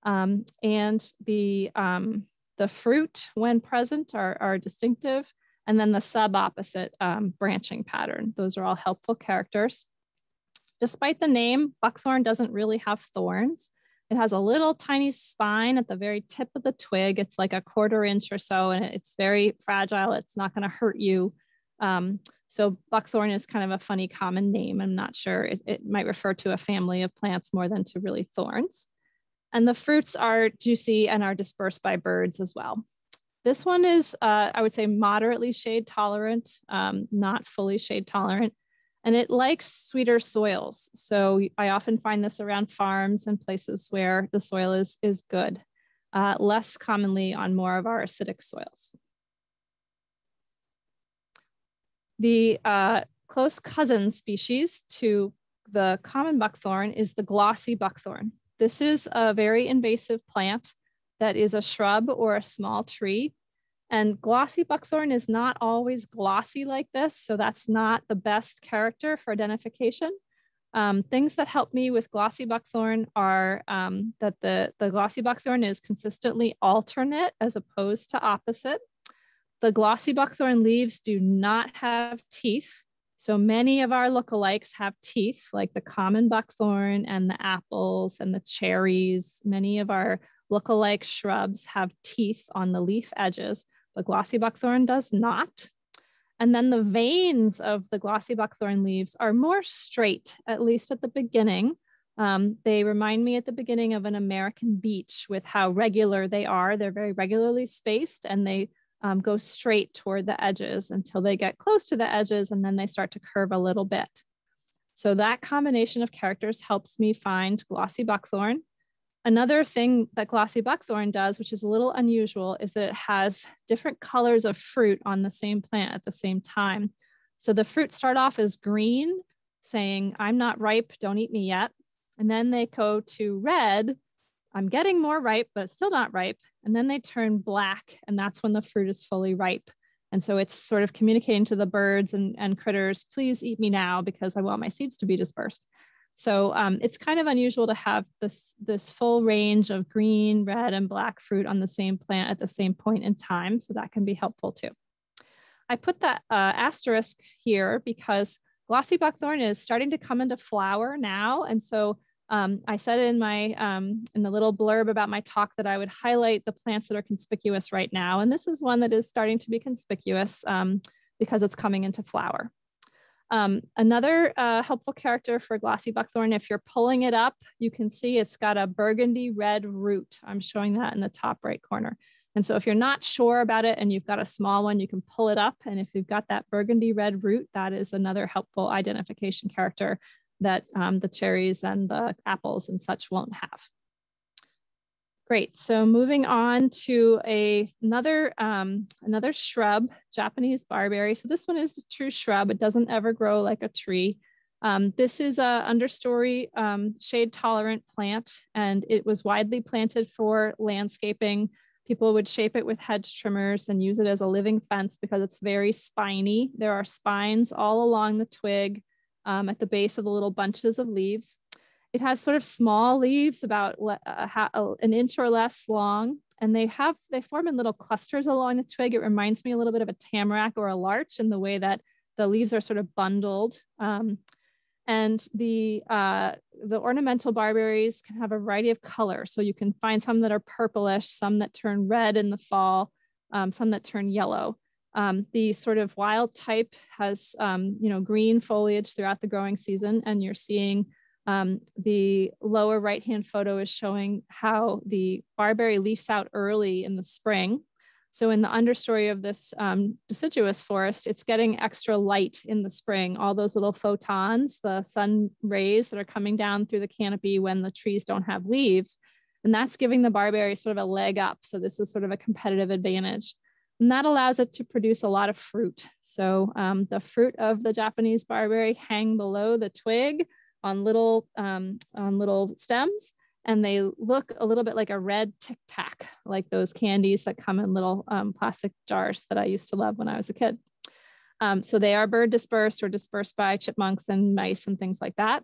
um, and the, um, the fruit when present are, are distinctive, and then the sub-opposite um, branching pattern. Those are all helpful characters. Despite the name, buckthorn doesn't really have thorns. It has a little tiny spine at the very tip of the twig. It's like a quarter inch or so, and it's very fragile. It's not going to hurt you. Um, so buckthorn is kind of a funny common name. I'm not sure. It, it might refer to a family of plants more than to really thorns. And the fruits are juicy and are dispersed by birds as well. This one is, uh, I would say, moderately shade tolerant, um, not fully shade tolerant and it likes sweeter soils. So I often find this around farms and places where the soil is, is good, uh, less commonly on more of our acidic soils. The uh, close cousin species to the common buckthorn is the glossy buckthorn. This is a very invasive plant that is a shrub or a small tree and glossy buckthorn is not always glossy like this, so that's not the best character for identification. Um, things that help me with glossy buckthorn are um, that the, the glossy buckthorn is consistently alternate as opposed to opposite. The glossy buckthorn leaves do not have teeth. So many of our lookalikes have teeth, like the common buckthorn and the apples and the cherries. Many of our lookalike shrubs have teeth on the leaf edges. but glossy buckthorn does not. And then the veins of the glossy buckthorn leaves are more straight, at least at the beginning. Um, they remind me at the beginning of an American beech with how regular they are. They're very regularly spaced and they um, go straight toward the edges until they get close to the edges and then they start to curve a little bit. So that combination of characters helps me find glossy buckthorn. Another thing that glossy buckthorn does, which is a little unusual, is that it has different colors of fruit on the same plant at the same time. So the fruit start off as green, saying, I'm not ripe, don't eat me yet. And then they go to red, I'm getting more ripe, but it's still not ripe. And then they turn black, and that's when the fruit is fully ripe. And so it's sort of communicating to the birds and, and critters, please eat me now because I want my seeds to be dispersed. So um, it's kind of unusual to have this, this full range of green, red, and black fruit on the same plant at the same point in time. So that can be helpful too. I put that uh, asterisk here because glossy buckthorn is starting to come into flower now. And so um, I said in my um, in the little blurb about my talk that I would highlight the plants that are conspicuous right now. And this is one that is starting to be conspicuous um, because it's coming into flower. Um, another uh, helpful character for glossy buckthorn, if you're pulling it up, you can see it's got a burgundy red root. I'm showing that in the top right corner. And so if you're not sure about it and you've got a small one, you can pull it up. And if you've got that burgundy red root, that is another helpful identification character that um, the cherries and the apples and such won't have. Great, so moving on to a, another, um, another shrub, Japanese barberry. So this one is a true shrub. It doesn't ever grow like a tree. Um, this is a understory um, shade tolerant plant and it was widely planted for landscaping. People would shape it with hedge trimmers and use it as a living fence because it's very spiny. There are spines all along the twig um, at the base of the little bunches of leaves. It has sort of small leaves, about uh, an inch or less long, and they have they form in little clusters along the twig. It reminds me a little bit of a tamarack or a larch in the way that the leaves are sort of bundled. Um, and the uh, the ornamental barberries can have a variety of colors. So you can find some that are purplish, some that turn red in the fall, um, some that turn yellow. Um, the sort of wild type has, um, you know, green foliage throughout the growing season, and you're seeing um, the lower right-hand photo is showing how the barberry leaves out early in the spring. So in the understory of this um, deciduous forest, it's getting extra light in the spring, all those little photons, the sun rays that are coming down through the canopy when the trees don't have leaves. And that's giving the barberry sort of a leg up. So this is sort of a competitive advantage. And that allows it to produce a lot of fruit. So um, the fruit of the Japanese barberry hang below the twig on little, um, on little stems. And they look a little bit like a red tic tac, like those candies that come in little um, plastic jars that I used to love when I was a kid. Um, so they are bird dispersed or dispersed by chipmunks and mice and things like that.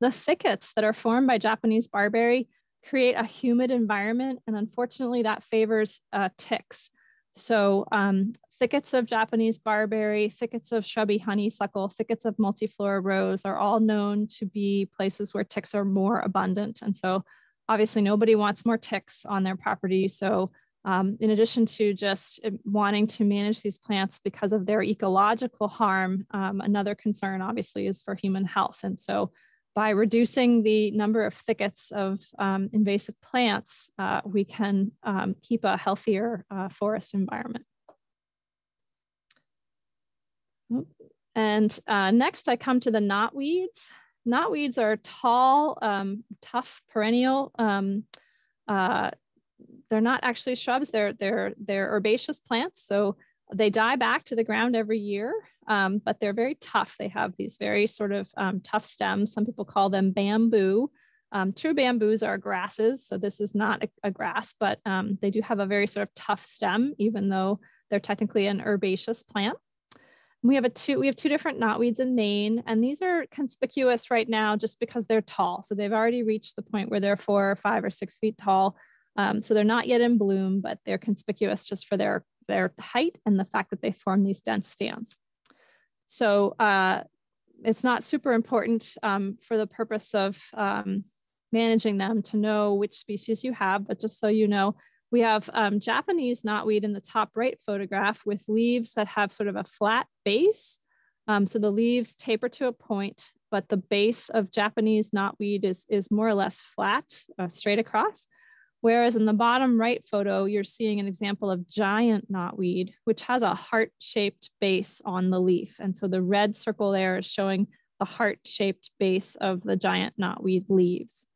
The thickets that are formed by Japanese barberry create a humid environment. And unfortunately, that favors uh, ticks. So um, thickets of Japanese barberry, thickets of shrubby honeysuckle, thickets of multiflora rose are all known to be places where ticks are more abundant. And so obviously nobody wants more ticks on their property. So um, in addition to just uh, wanting to manage these plants because of their ecological harm, um, another concern obviously is for human health. And so by reducing the number of thickets of um, invasive plants, uh, we can um, keep a healthier uh, forest environment. And uh, next I come to the knotweeds. Knotweeds are tall, um, tough, perennial. Um, uh, they're not actually shrubs, they're, they're, they're herbaceous plants. So they die back to the ground every year um, but they're very tough. They have these very sort of um, tough stems. Some people call them bamboo. Um, true bamboos are grasses, so this is not a, a grass, but um, they do have a very sort of tough stem, even though they're technically an herbaceous plant. We have a two. We have two different knotweeds in Maine, and these are conspicuous right now just because they're tall. So they've already reached the point where they're four or five or six feet tall. Um, so they're not yet in bloom, but they're conspicuous just for their their height and the fact that they form these dense stands. So uh, it's not super important um, for the purpose of um, managing them to know which species you have, but just so you know, we have um, Japanese knotweed in the top right photograph with leaves that have sort of a flat base. Um, so the leaves taper to a point, but the base of Japanese knotweed is, is more or less flat, uh, straight across. Whereas in the bottom right photo, you're seeing an example of giant knotweed, which has a heart-shaped base on the leaf. And so the red circle there is showing the heart-shaped base of the giant knotweed leaves.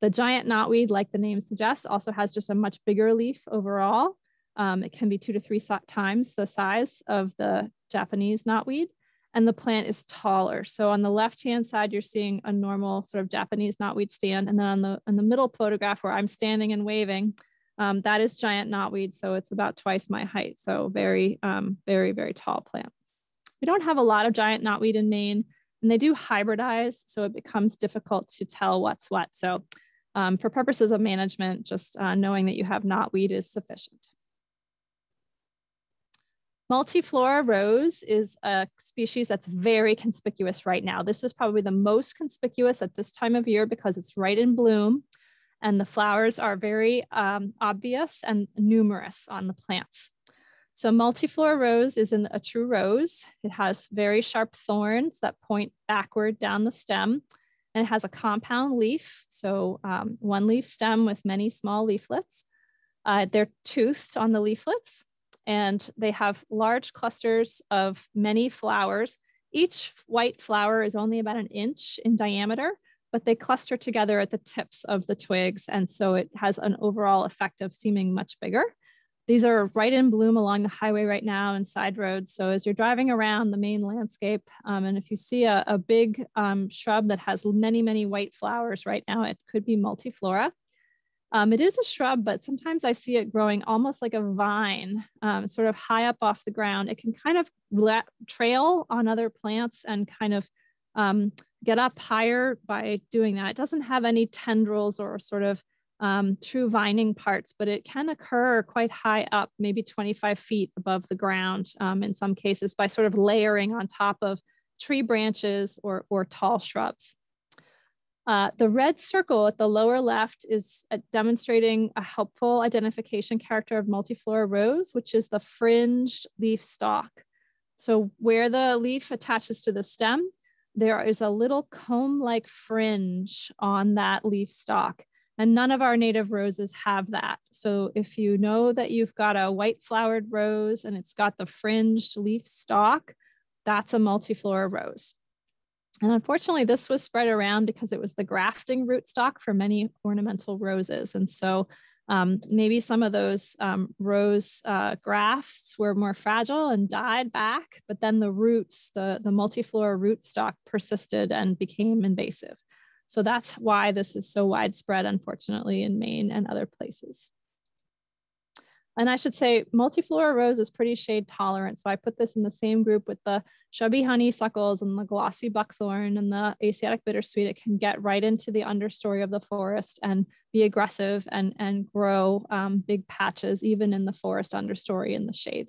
The giant knotweed, like the name suggests, also has just a much bigger leaf overall. Um, it can be two to three times the size of the Japanese knotweed, and the plant is taller. So on the left-hand side, you're seeing a normal sort of Japanese knotweed stand, and then on the in the middle photograph where I'm standing and waving, um, that is giant knotweed. So it's about twice my height. So very, um, very, very tall plant. We don't have a lot of giant knotweed in Maine, and they do hybridize, so it becomes difficult to tell what's what. So um, for purposes of management, just uh, knowing that you have knotweed is sufficient. Multiflora rose is a species that's very conspicuous right now. This is probably the most conspicuous at this time of year because it's right in bloom and the flowers are very um, obvious and numerous on the plants. So multiflora rose is a true rose. It has very sharp thorns that point backward down the stem and it has a compound leaf. So um, one leaf stem with many small leaflets. Uh, they're toothed on the leaflets and they have large clusters of many flowers. Each white flower is only about an inch in diameter, but they cluster together at the tips of the twigs. And so it has an overall effect of seeming much bigger. These are right in bloom along the highway right now and side roads. So as you're driving around the Maine landscape, um, and if you see a, a big um, shrub that has many, many white flowers right now, it could be multiflora. Um, it is a shrub, but sometimes I see it growing almost like a vine, um, sort of high up off the ground. It can kind of let, trail on other plants and kind of um, get up higher by doing that. It doesn't have any tendrils or sort of um, true vining parts, but it can occur quite high up, maybe 25 feet above the ground um, in some cases by sort of layering on top of tree branches or, or tall shrubs. Uh, the red circle at the lower left is uh, demonstrating a helpful identification character of multiflora rose, which is the fringed leaf stalk. So where the leaf attaches to the stem, there is a little comb-like fringe on that leaf stalk. And none of our native roses have that. So if you know that you've got a white flowered rose and it's got the fringed leaf stalk, that's a multiflora rose. And unfortunately, this was spread around because it was the grafting rootstock for many ornamental roses. And so um, maybe some of those um, rose uh, grafts were more fragile and died back, but then the roots, the, the multiflora rootstock persisted and became invasive. So that's why this is so widespread, unfortunately, in Maine and other places. And I should say multiflora rose is pretty shade tolerant. So I put this in the same group with the shrubby honeysuckles and the glossy buckthorn and the Asiatic bittersweet. It can get right into the understory of the forest and be aggressive and, and grow um, big patches, even in the forest understory in the shade.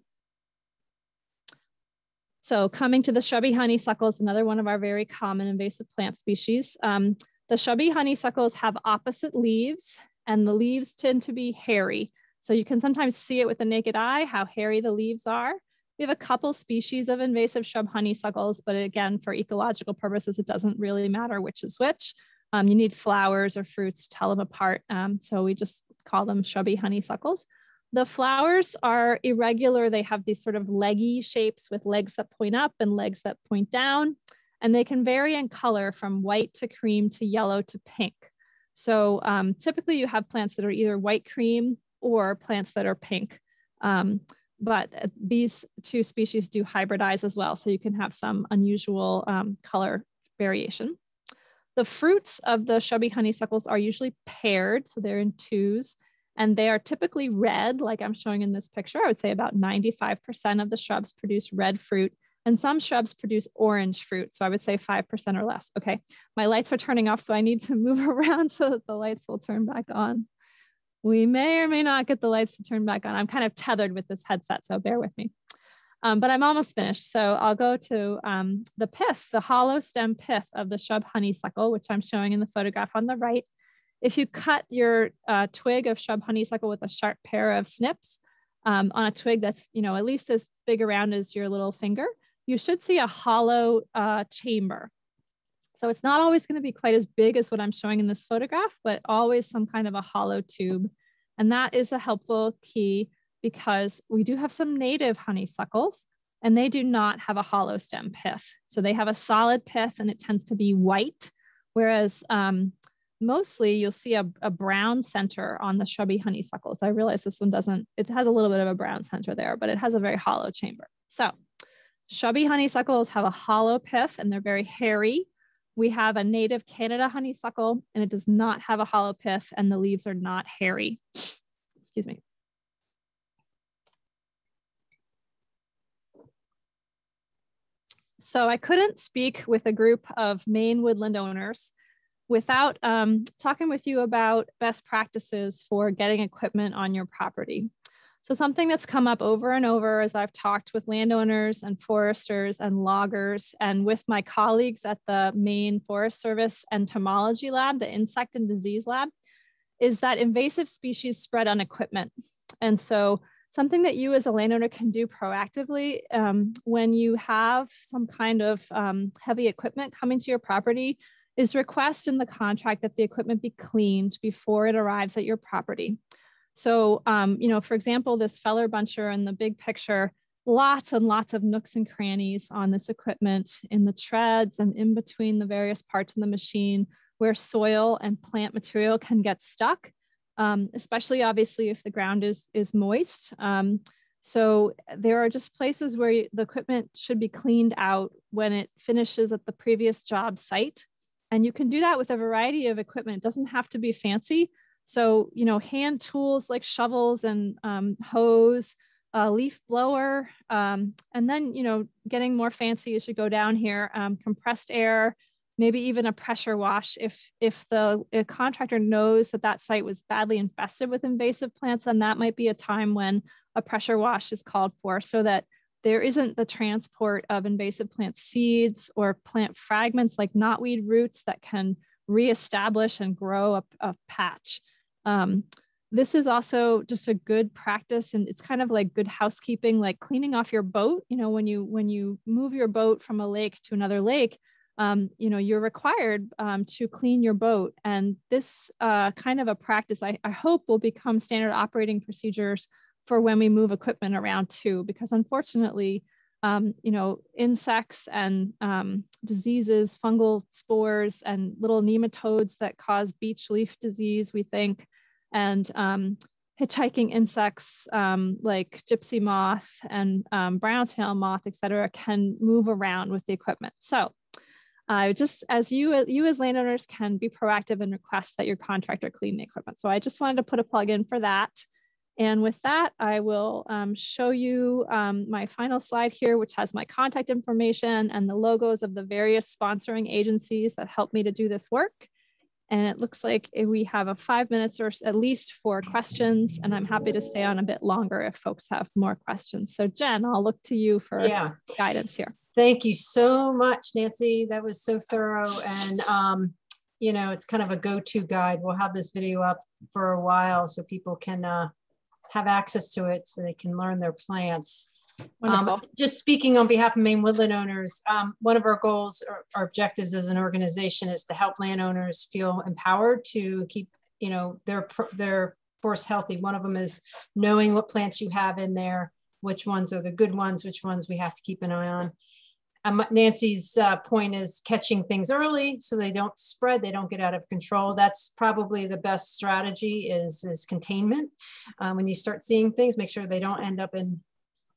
So coming to the shrubby honeysuckle is another one of our very common invasive plant species. Um, the shrubby honeysuckles have opposite leaves and the leaves tend to be hairy. So you can sometimes see it with the naked eye, how hairy the leaves are. We have a couple species of invasive shrub honeysuckles, but again, for ecological purposes, it doesn't really matter which is which. Um, you need flowers or fruits to tell them apart. Um, so we just call them shrubby honeysuckles. The flowers are irregular. They have these sort of leggy shapes with legs that point up and legs that point down. And they can vary in color from white to cream to yellow to pink. So um, typically you have plants that are either white cream or plants that are pink. Um, but uh, these two species do hybridize as well. So you can have some unusual um, color variation. The fruits of the shrubby honeysuckles are usually paired, so they're in twos, and they are typically red, like I'm showing in this picture. I would say about 95% of the shrubs produce red fruit, and some shrubs produce orange fruit. So I would say 5% or less. Okay, my lights are turning off, so I need to move around so that the lights will turn back on. We may or may not get the lights to turn back on. I'm kind of tethered with this headset, so bear with me. Um, but I'm almost finished. So I'll go to um, the pith, the hollow stem pith of the shrub honeysuckle, which I'm showing in the photograph on the right. If you cut your uh, twig of shrub honeysuckle with a sharp pair of snips um, on a twig that's, you know, at least as big around as your little finger, you should see a hollow uh, chamber. So it's not always going to be quite as big as what I'm showing in this photograph, but always some kind of a hollow tube. And that is a helpful key because we do have some native honeysuckles and they do not have a hollow stem pith. So they have a solid pith and it tends to be white, whereas um, mostly you'll see a, a brown center on the shrubby honeysuckles. I realize this one doesn't, it has a little bit of a brown center there, but it has a very hollow chamber. So shrubby honeysuckles have a hollow pith and they're very hairy. We have a native Canada honeysuckle and it does not have a hollow pith and the leaves are not hairy. Excuse me. So I couldn't speak with a group of Maine woodland owners without um, talking with you about best practices for getting equipment on your property. So something that's come up over and over as I've talked with landowners and foresters and loggers and with my colleagues at the Maine Forest Service entomology lab, the insect and disease lab, is that invasive species spread on equipment. And so something that you as a landowner can do proactively um, when you have some kind of um, heavy equipment coming to your property is request in the contract that the equipment be cleaned before it arrives at your property. So, um, you know, for example, this feller buncher in the big picture, lots and lots of nooks and crannies on this equipment in the treads and in between the various parts of the machine where soil and plant material can get stuck, um, especially obviously if the ground is, is moist. Um, so there are just places where the equipment should be cleaned out when it finishes at the previous job site. And you can do that with a variety of equipment. It doesn't have to be fancy. So, you know, hand tools like shovels and um, hose, a leaf blower, um, and then, you know, getting more fancy as you go down here, um, compressed air, maybe even a pressure wash. If, if the contractor knows that that site was badly infested with invasive plants, then that might be a time when a pressure wash is called for so that there isn't the transport of invasive plant seeds or plant fragments like knotweed roots that can reestablish and grow a, a patch. Um, this is also just a good practice and it's kind of like good housekeeping like cleaning off your boat. You know when you when you move your boat from a lake to another lake um, you know you're required um, to clean your boat. And this uh, kind of a practice I, I hope will become standard operating procedures for when we move equipment around too, because unfortunately, um, you know, insects and um, diseases, fungal spores and little nematodes that cause beech leaf disease, we think, and um, hitchhiking insects um, like gypsy moth and um, brown tail moth, et cetera, can move around with the equipment. So uh, just as you, you as landowners can be proactive and request that your contractor clean the equipment. So I just wanted to put a plug in for that. And with that, I will um, show you um, my final slide here, which has my contact information and the logos of the various sponsoring agencies that help me to do this work. And it looks like we have a five minutes or at least four questions, and I'm happy to stay on a bit longer if folks have more questions. So Jen, I'll look to you for yeah. guidance here. Thank you so much, Nancy. That was so thorough. And, um, you know, it's kind of a go-to guide. We'll have this video up for a while so people can uh, have access to it so they can learn their plants. Um, just speaking on behalf of Maine woodland owners, um, one of our goals or, or, objectives as an organization is to help landowners feel empowered to keep, you know, their their forest healthy. One of them is knowing what plants you have in there, which ones are the good ones, which ones we have to keep an eye on. Um, Nancy's uh, point is catching things early so they don't spread, they don't get out of control. That's probably the best strategy is, is containment. Um, when you start seeing things, make sure they don't end up in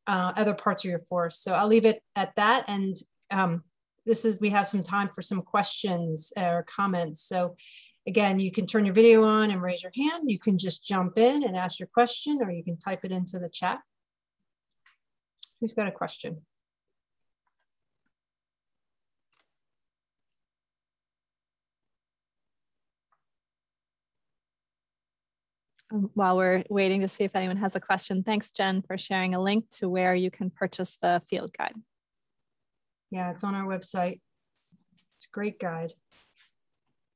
uh, other parts of your forest. So I'll leave it at that. And um, this is, we have some time for some questions or comments. So again, you can turn your video on and raise your hand. You can just jump in and ask your question or you can type it into the chat. Who's got a question? While we're waiting to see if anyone has a question, thanks, Jen, for sharing a link to where you can purchase the field guide. Yeah, it's on our website. It's a great guide.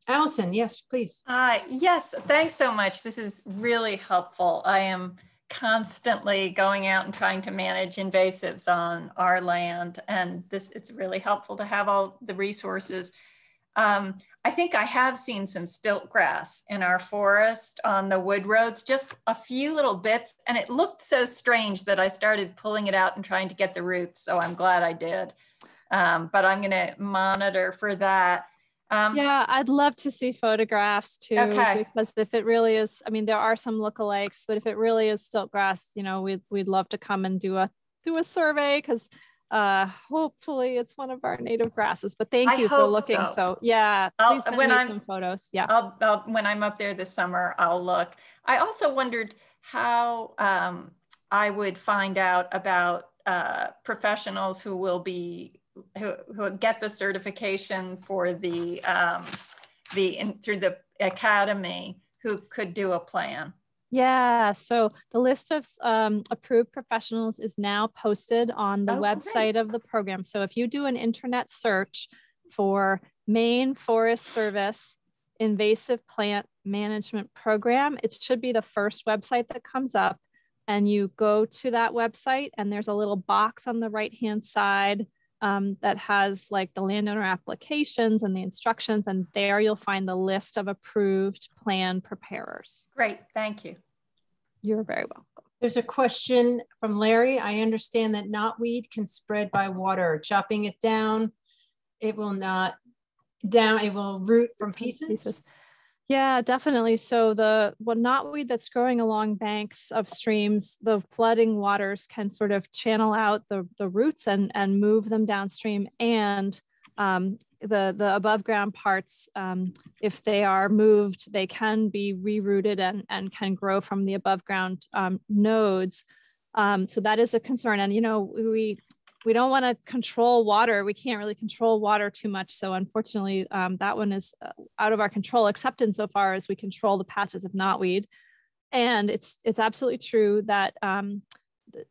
Allison, yes, please. Uh, yes, thanks so much. This is really helpful. I am constantly going out and trying to manage invasives on our land, and this it's really helpful to have all the resources um, I think I have seen some stilt grass in our forest on the wood roads, just a few little bits. And it looked so strange that I started pulling it out and trying to get the roots. So I'm glad I did. Um, but I'm going to monitor for that. Um, yeah, I'd love to see photographs too. Okay. Because if it really is, I mean, there are some lookalikes, but if it really is stilt grass, you know, we'd we'd love to come and do a do a survey because uh hopefully it's one of our native grasses but thank you for looking so. so, yeah I'll- please send when me I'm- some photos yeah I'll, I'll when I'm up there this summer, I'll look. I also wondered how um, I would find out about uh, professionals who will be who, who get the certification for the um, the in, through the academy who could do a plan. Yeah, so the list of um, approved professionals is now posted on the Oh, great. website of the program. So if you do an internet search for Maine Forest Service Invasive Plant Management Program, it should be the first website that comes up. And you go to that website, and there's a little box on the right hand side um, that has like the landowner applications and the instructions. And there you'll find the list of approved plan preparers. Great, thank you. You're very welcome. There's a question from Larry. I understand that knotweed can spread by water. Chopping it down, it will not down, it will root from pieces. Yeah, definitely. So the well, knotweed that's growing along banks of streams, the flooding waters can sort of channel out the, the roots and, and move them downstream. And um, the, the above ground parts, um, if they are moved, they can be rerooted and, and can grow from the above ground um, nodes. Um, so that is a concern. And, you know, we, we don't want to control water. We can't really control water too much. So unfortunately, um, that one is uh, out of our control, except insofar as we control the patches of knotweed. And it's it's absolutely true that um,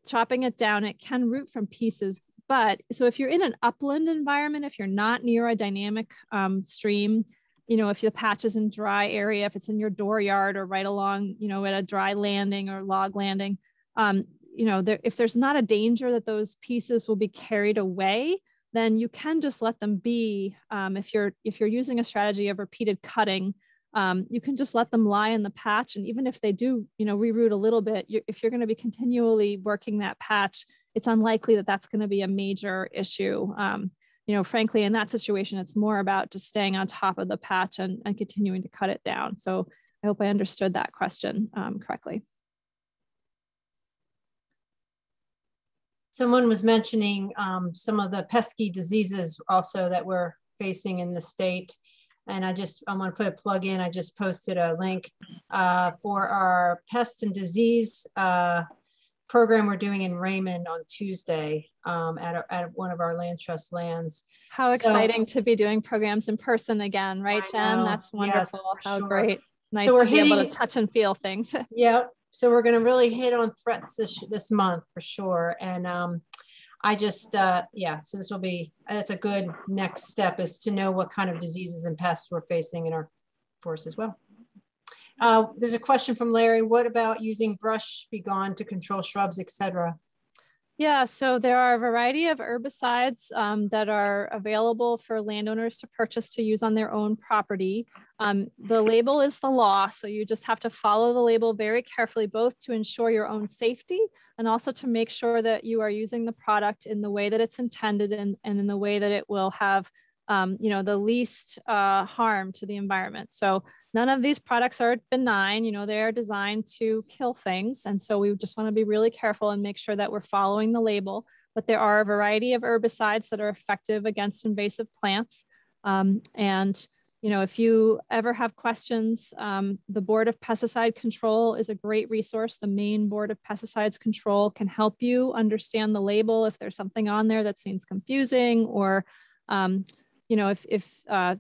chopping it down, it can root from pieces. But so if you're in an upland environment, if you're not near a dynamic um, stream, you know, if the patch is in dry area, if it's in your dooryard or right along, you know, at a dry landing or log landing, um, you know, there, if there's not a danger that those pieces will be carried away, then you can just let them be. Um, if you're if you're using a strategy of repeated cutting, um, you can just let them lie in the patch, and even if they do, you know, reroot a little bit, you if you're going to be continually working that patch, it's unlikely that that's going to be a major issue. Um, you know, frankly, in that situation, it's more about just staying on top of the patch and, and continuing to cut it down. So I hope I understood that question um, correctly. Someone was mentioning um, some of the pesky diseases also that we're facing in the state. And I just, I want to put a plug in. I just posted a link uh, for our pest and disease uh, program we're doing in Raymond on Tuesday um, at, a, at one of our land trust lands. How So- exciting to be doing programs in person again, right, Jen? That's wonderful. for How sure. great. Nice we're to be able to touch and feel things. Yeah, so we're going to really hit on threats this this month for sure. And um, I just uh, yeah, so this will be that's a good next step is to know what kind of diseases and pests we're facing in our forest as well. Uh, there's a question from Larry. What about using Brush-B-Gon to control shrubs, etc.? Yeah, so there are a variety of herbicides um, that are available for landowners to purchase to use on their own property. Um, the label is the law, so you just have to follow the label very carefully, both to ensure your own safety and also to make sure that you are using the product in the way that it's intended and, and in the way that it will have um, you know, the least uh, harm to the environment. So none of these products are benign, you know, they're designed to kill things. And so we just want to be really careful and make sure that we're following the label. But there are a variety of herbicides that are effective against invasive plants. Um, and, you know, if you ever have questions, um, the Board of Pesticide Control is a great resource. The Maine Board of Pesticides Control can help you understand the label if there's something on there that seems confusing or, um, you know, if, if uh,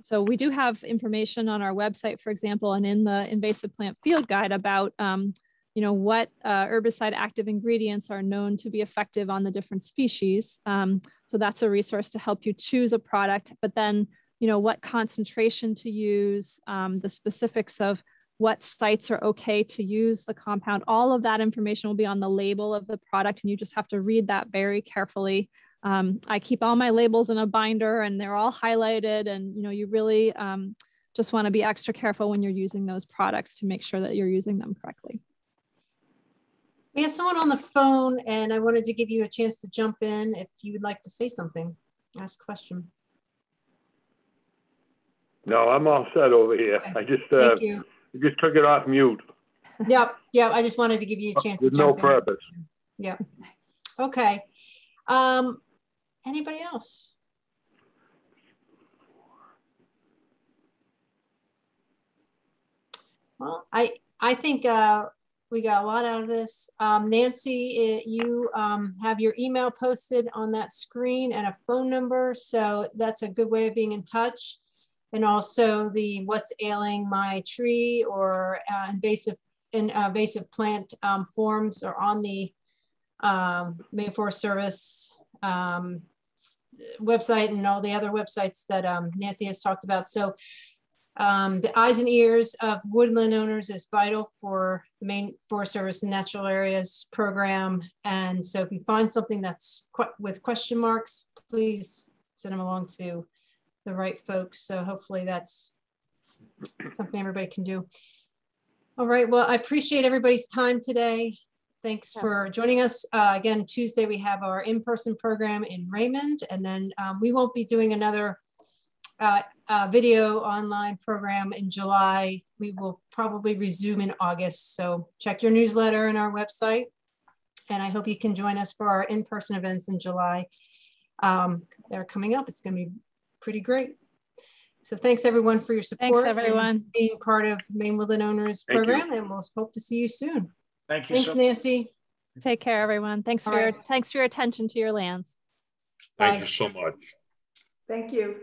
so we do have information on our website, for example, and in the invasive plant field guide about, um, you know, what uh, herbicide active ingredients are known to be effective on the different species. Um, so that's a resource to help you choose a product, but then, you know, what concentration to use, um, the specifics of what sites are okay to use the compound. All of that information will be on the label of the product, and you just have to read that very carefully. Um, I keep all my labels in a binder and they're all highlighted and you know you really um, just want to be extra careful when you're using those products to make sure that you're using them correctly. We have someone on the phone and I wanted to give you a chance to jump in if you would like to say something, ask a question. No, I'm all set over here. Okay. I just, uh, Thank you. just took it off mute Yep, yep, I just wanted to give you a chance to with no jump in. purpose. Yep. Okay. Um, anybody else? Well, I, I think, uh, we got a lot out of this. Um, Nancy, eh, you, um, have your email posted on that screen and a phone number. So that's a good way of being in touch. And also the what's ailing my tree or uh, invasive, in, uh, invasive plant, um, forms are on the, um, Maine Forest Service um, website and all the other websites that um, Nancy has talked about. So um, the eyes and ears of woodland owners is vital for the Maine Forest Service Natural Areas program. And so if you find something that's que- with question marks, please send them along to the right folks. So hopefully that's something everybody can do. All right, well, I appreciate everybody's time today. Thanks Yeah. for joining us. Uh, again, Tuesday, we have our in-person program in Raymond, and then um, we won't be doing another uh, uh, video online program in July. We will probably resume in August. So check your newsletter and our website. And I hope you can join us for our in-person events in July. Um, they're coming up. It's going to be pretty great. So thanks everyone for your support. Thanks, and everyone. Being part of Maine Woodland Owners Thank you. program, and we'll hope to see you soon. Thank you Thanks, so Nancy. Take care, everyone. Thanks All for your thanks for your attention to your lands. Bye. Thank you so much. Thank you.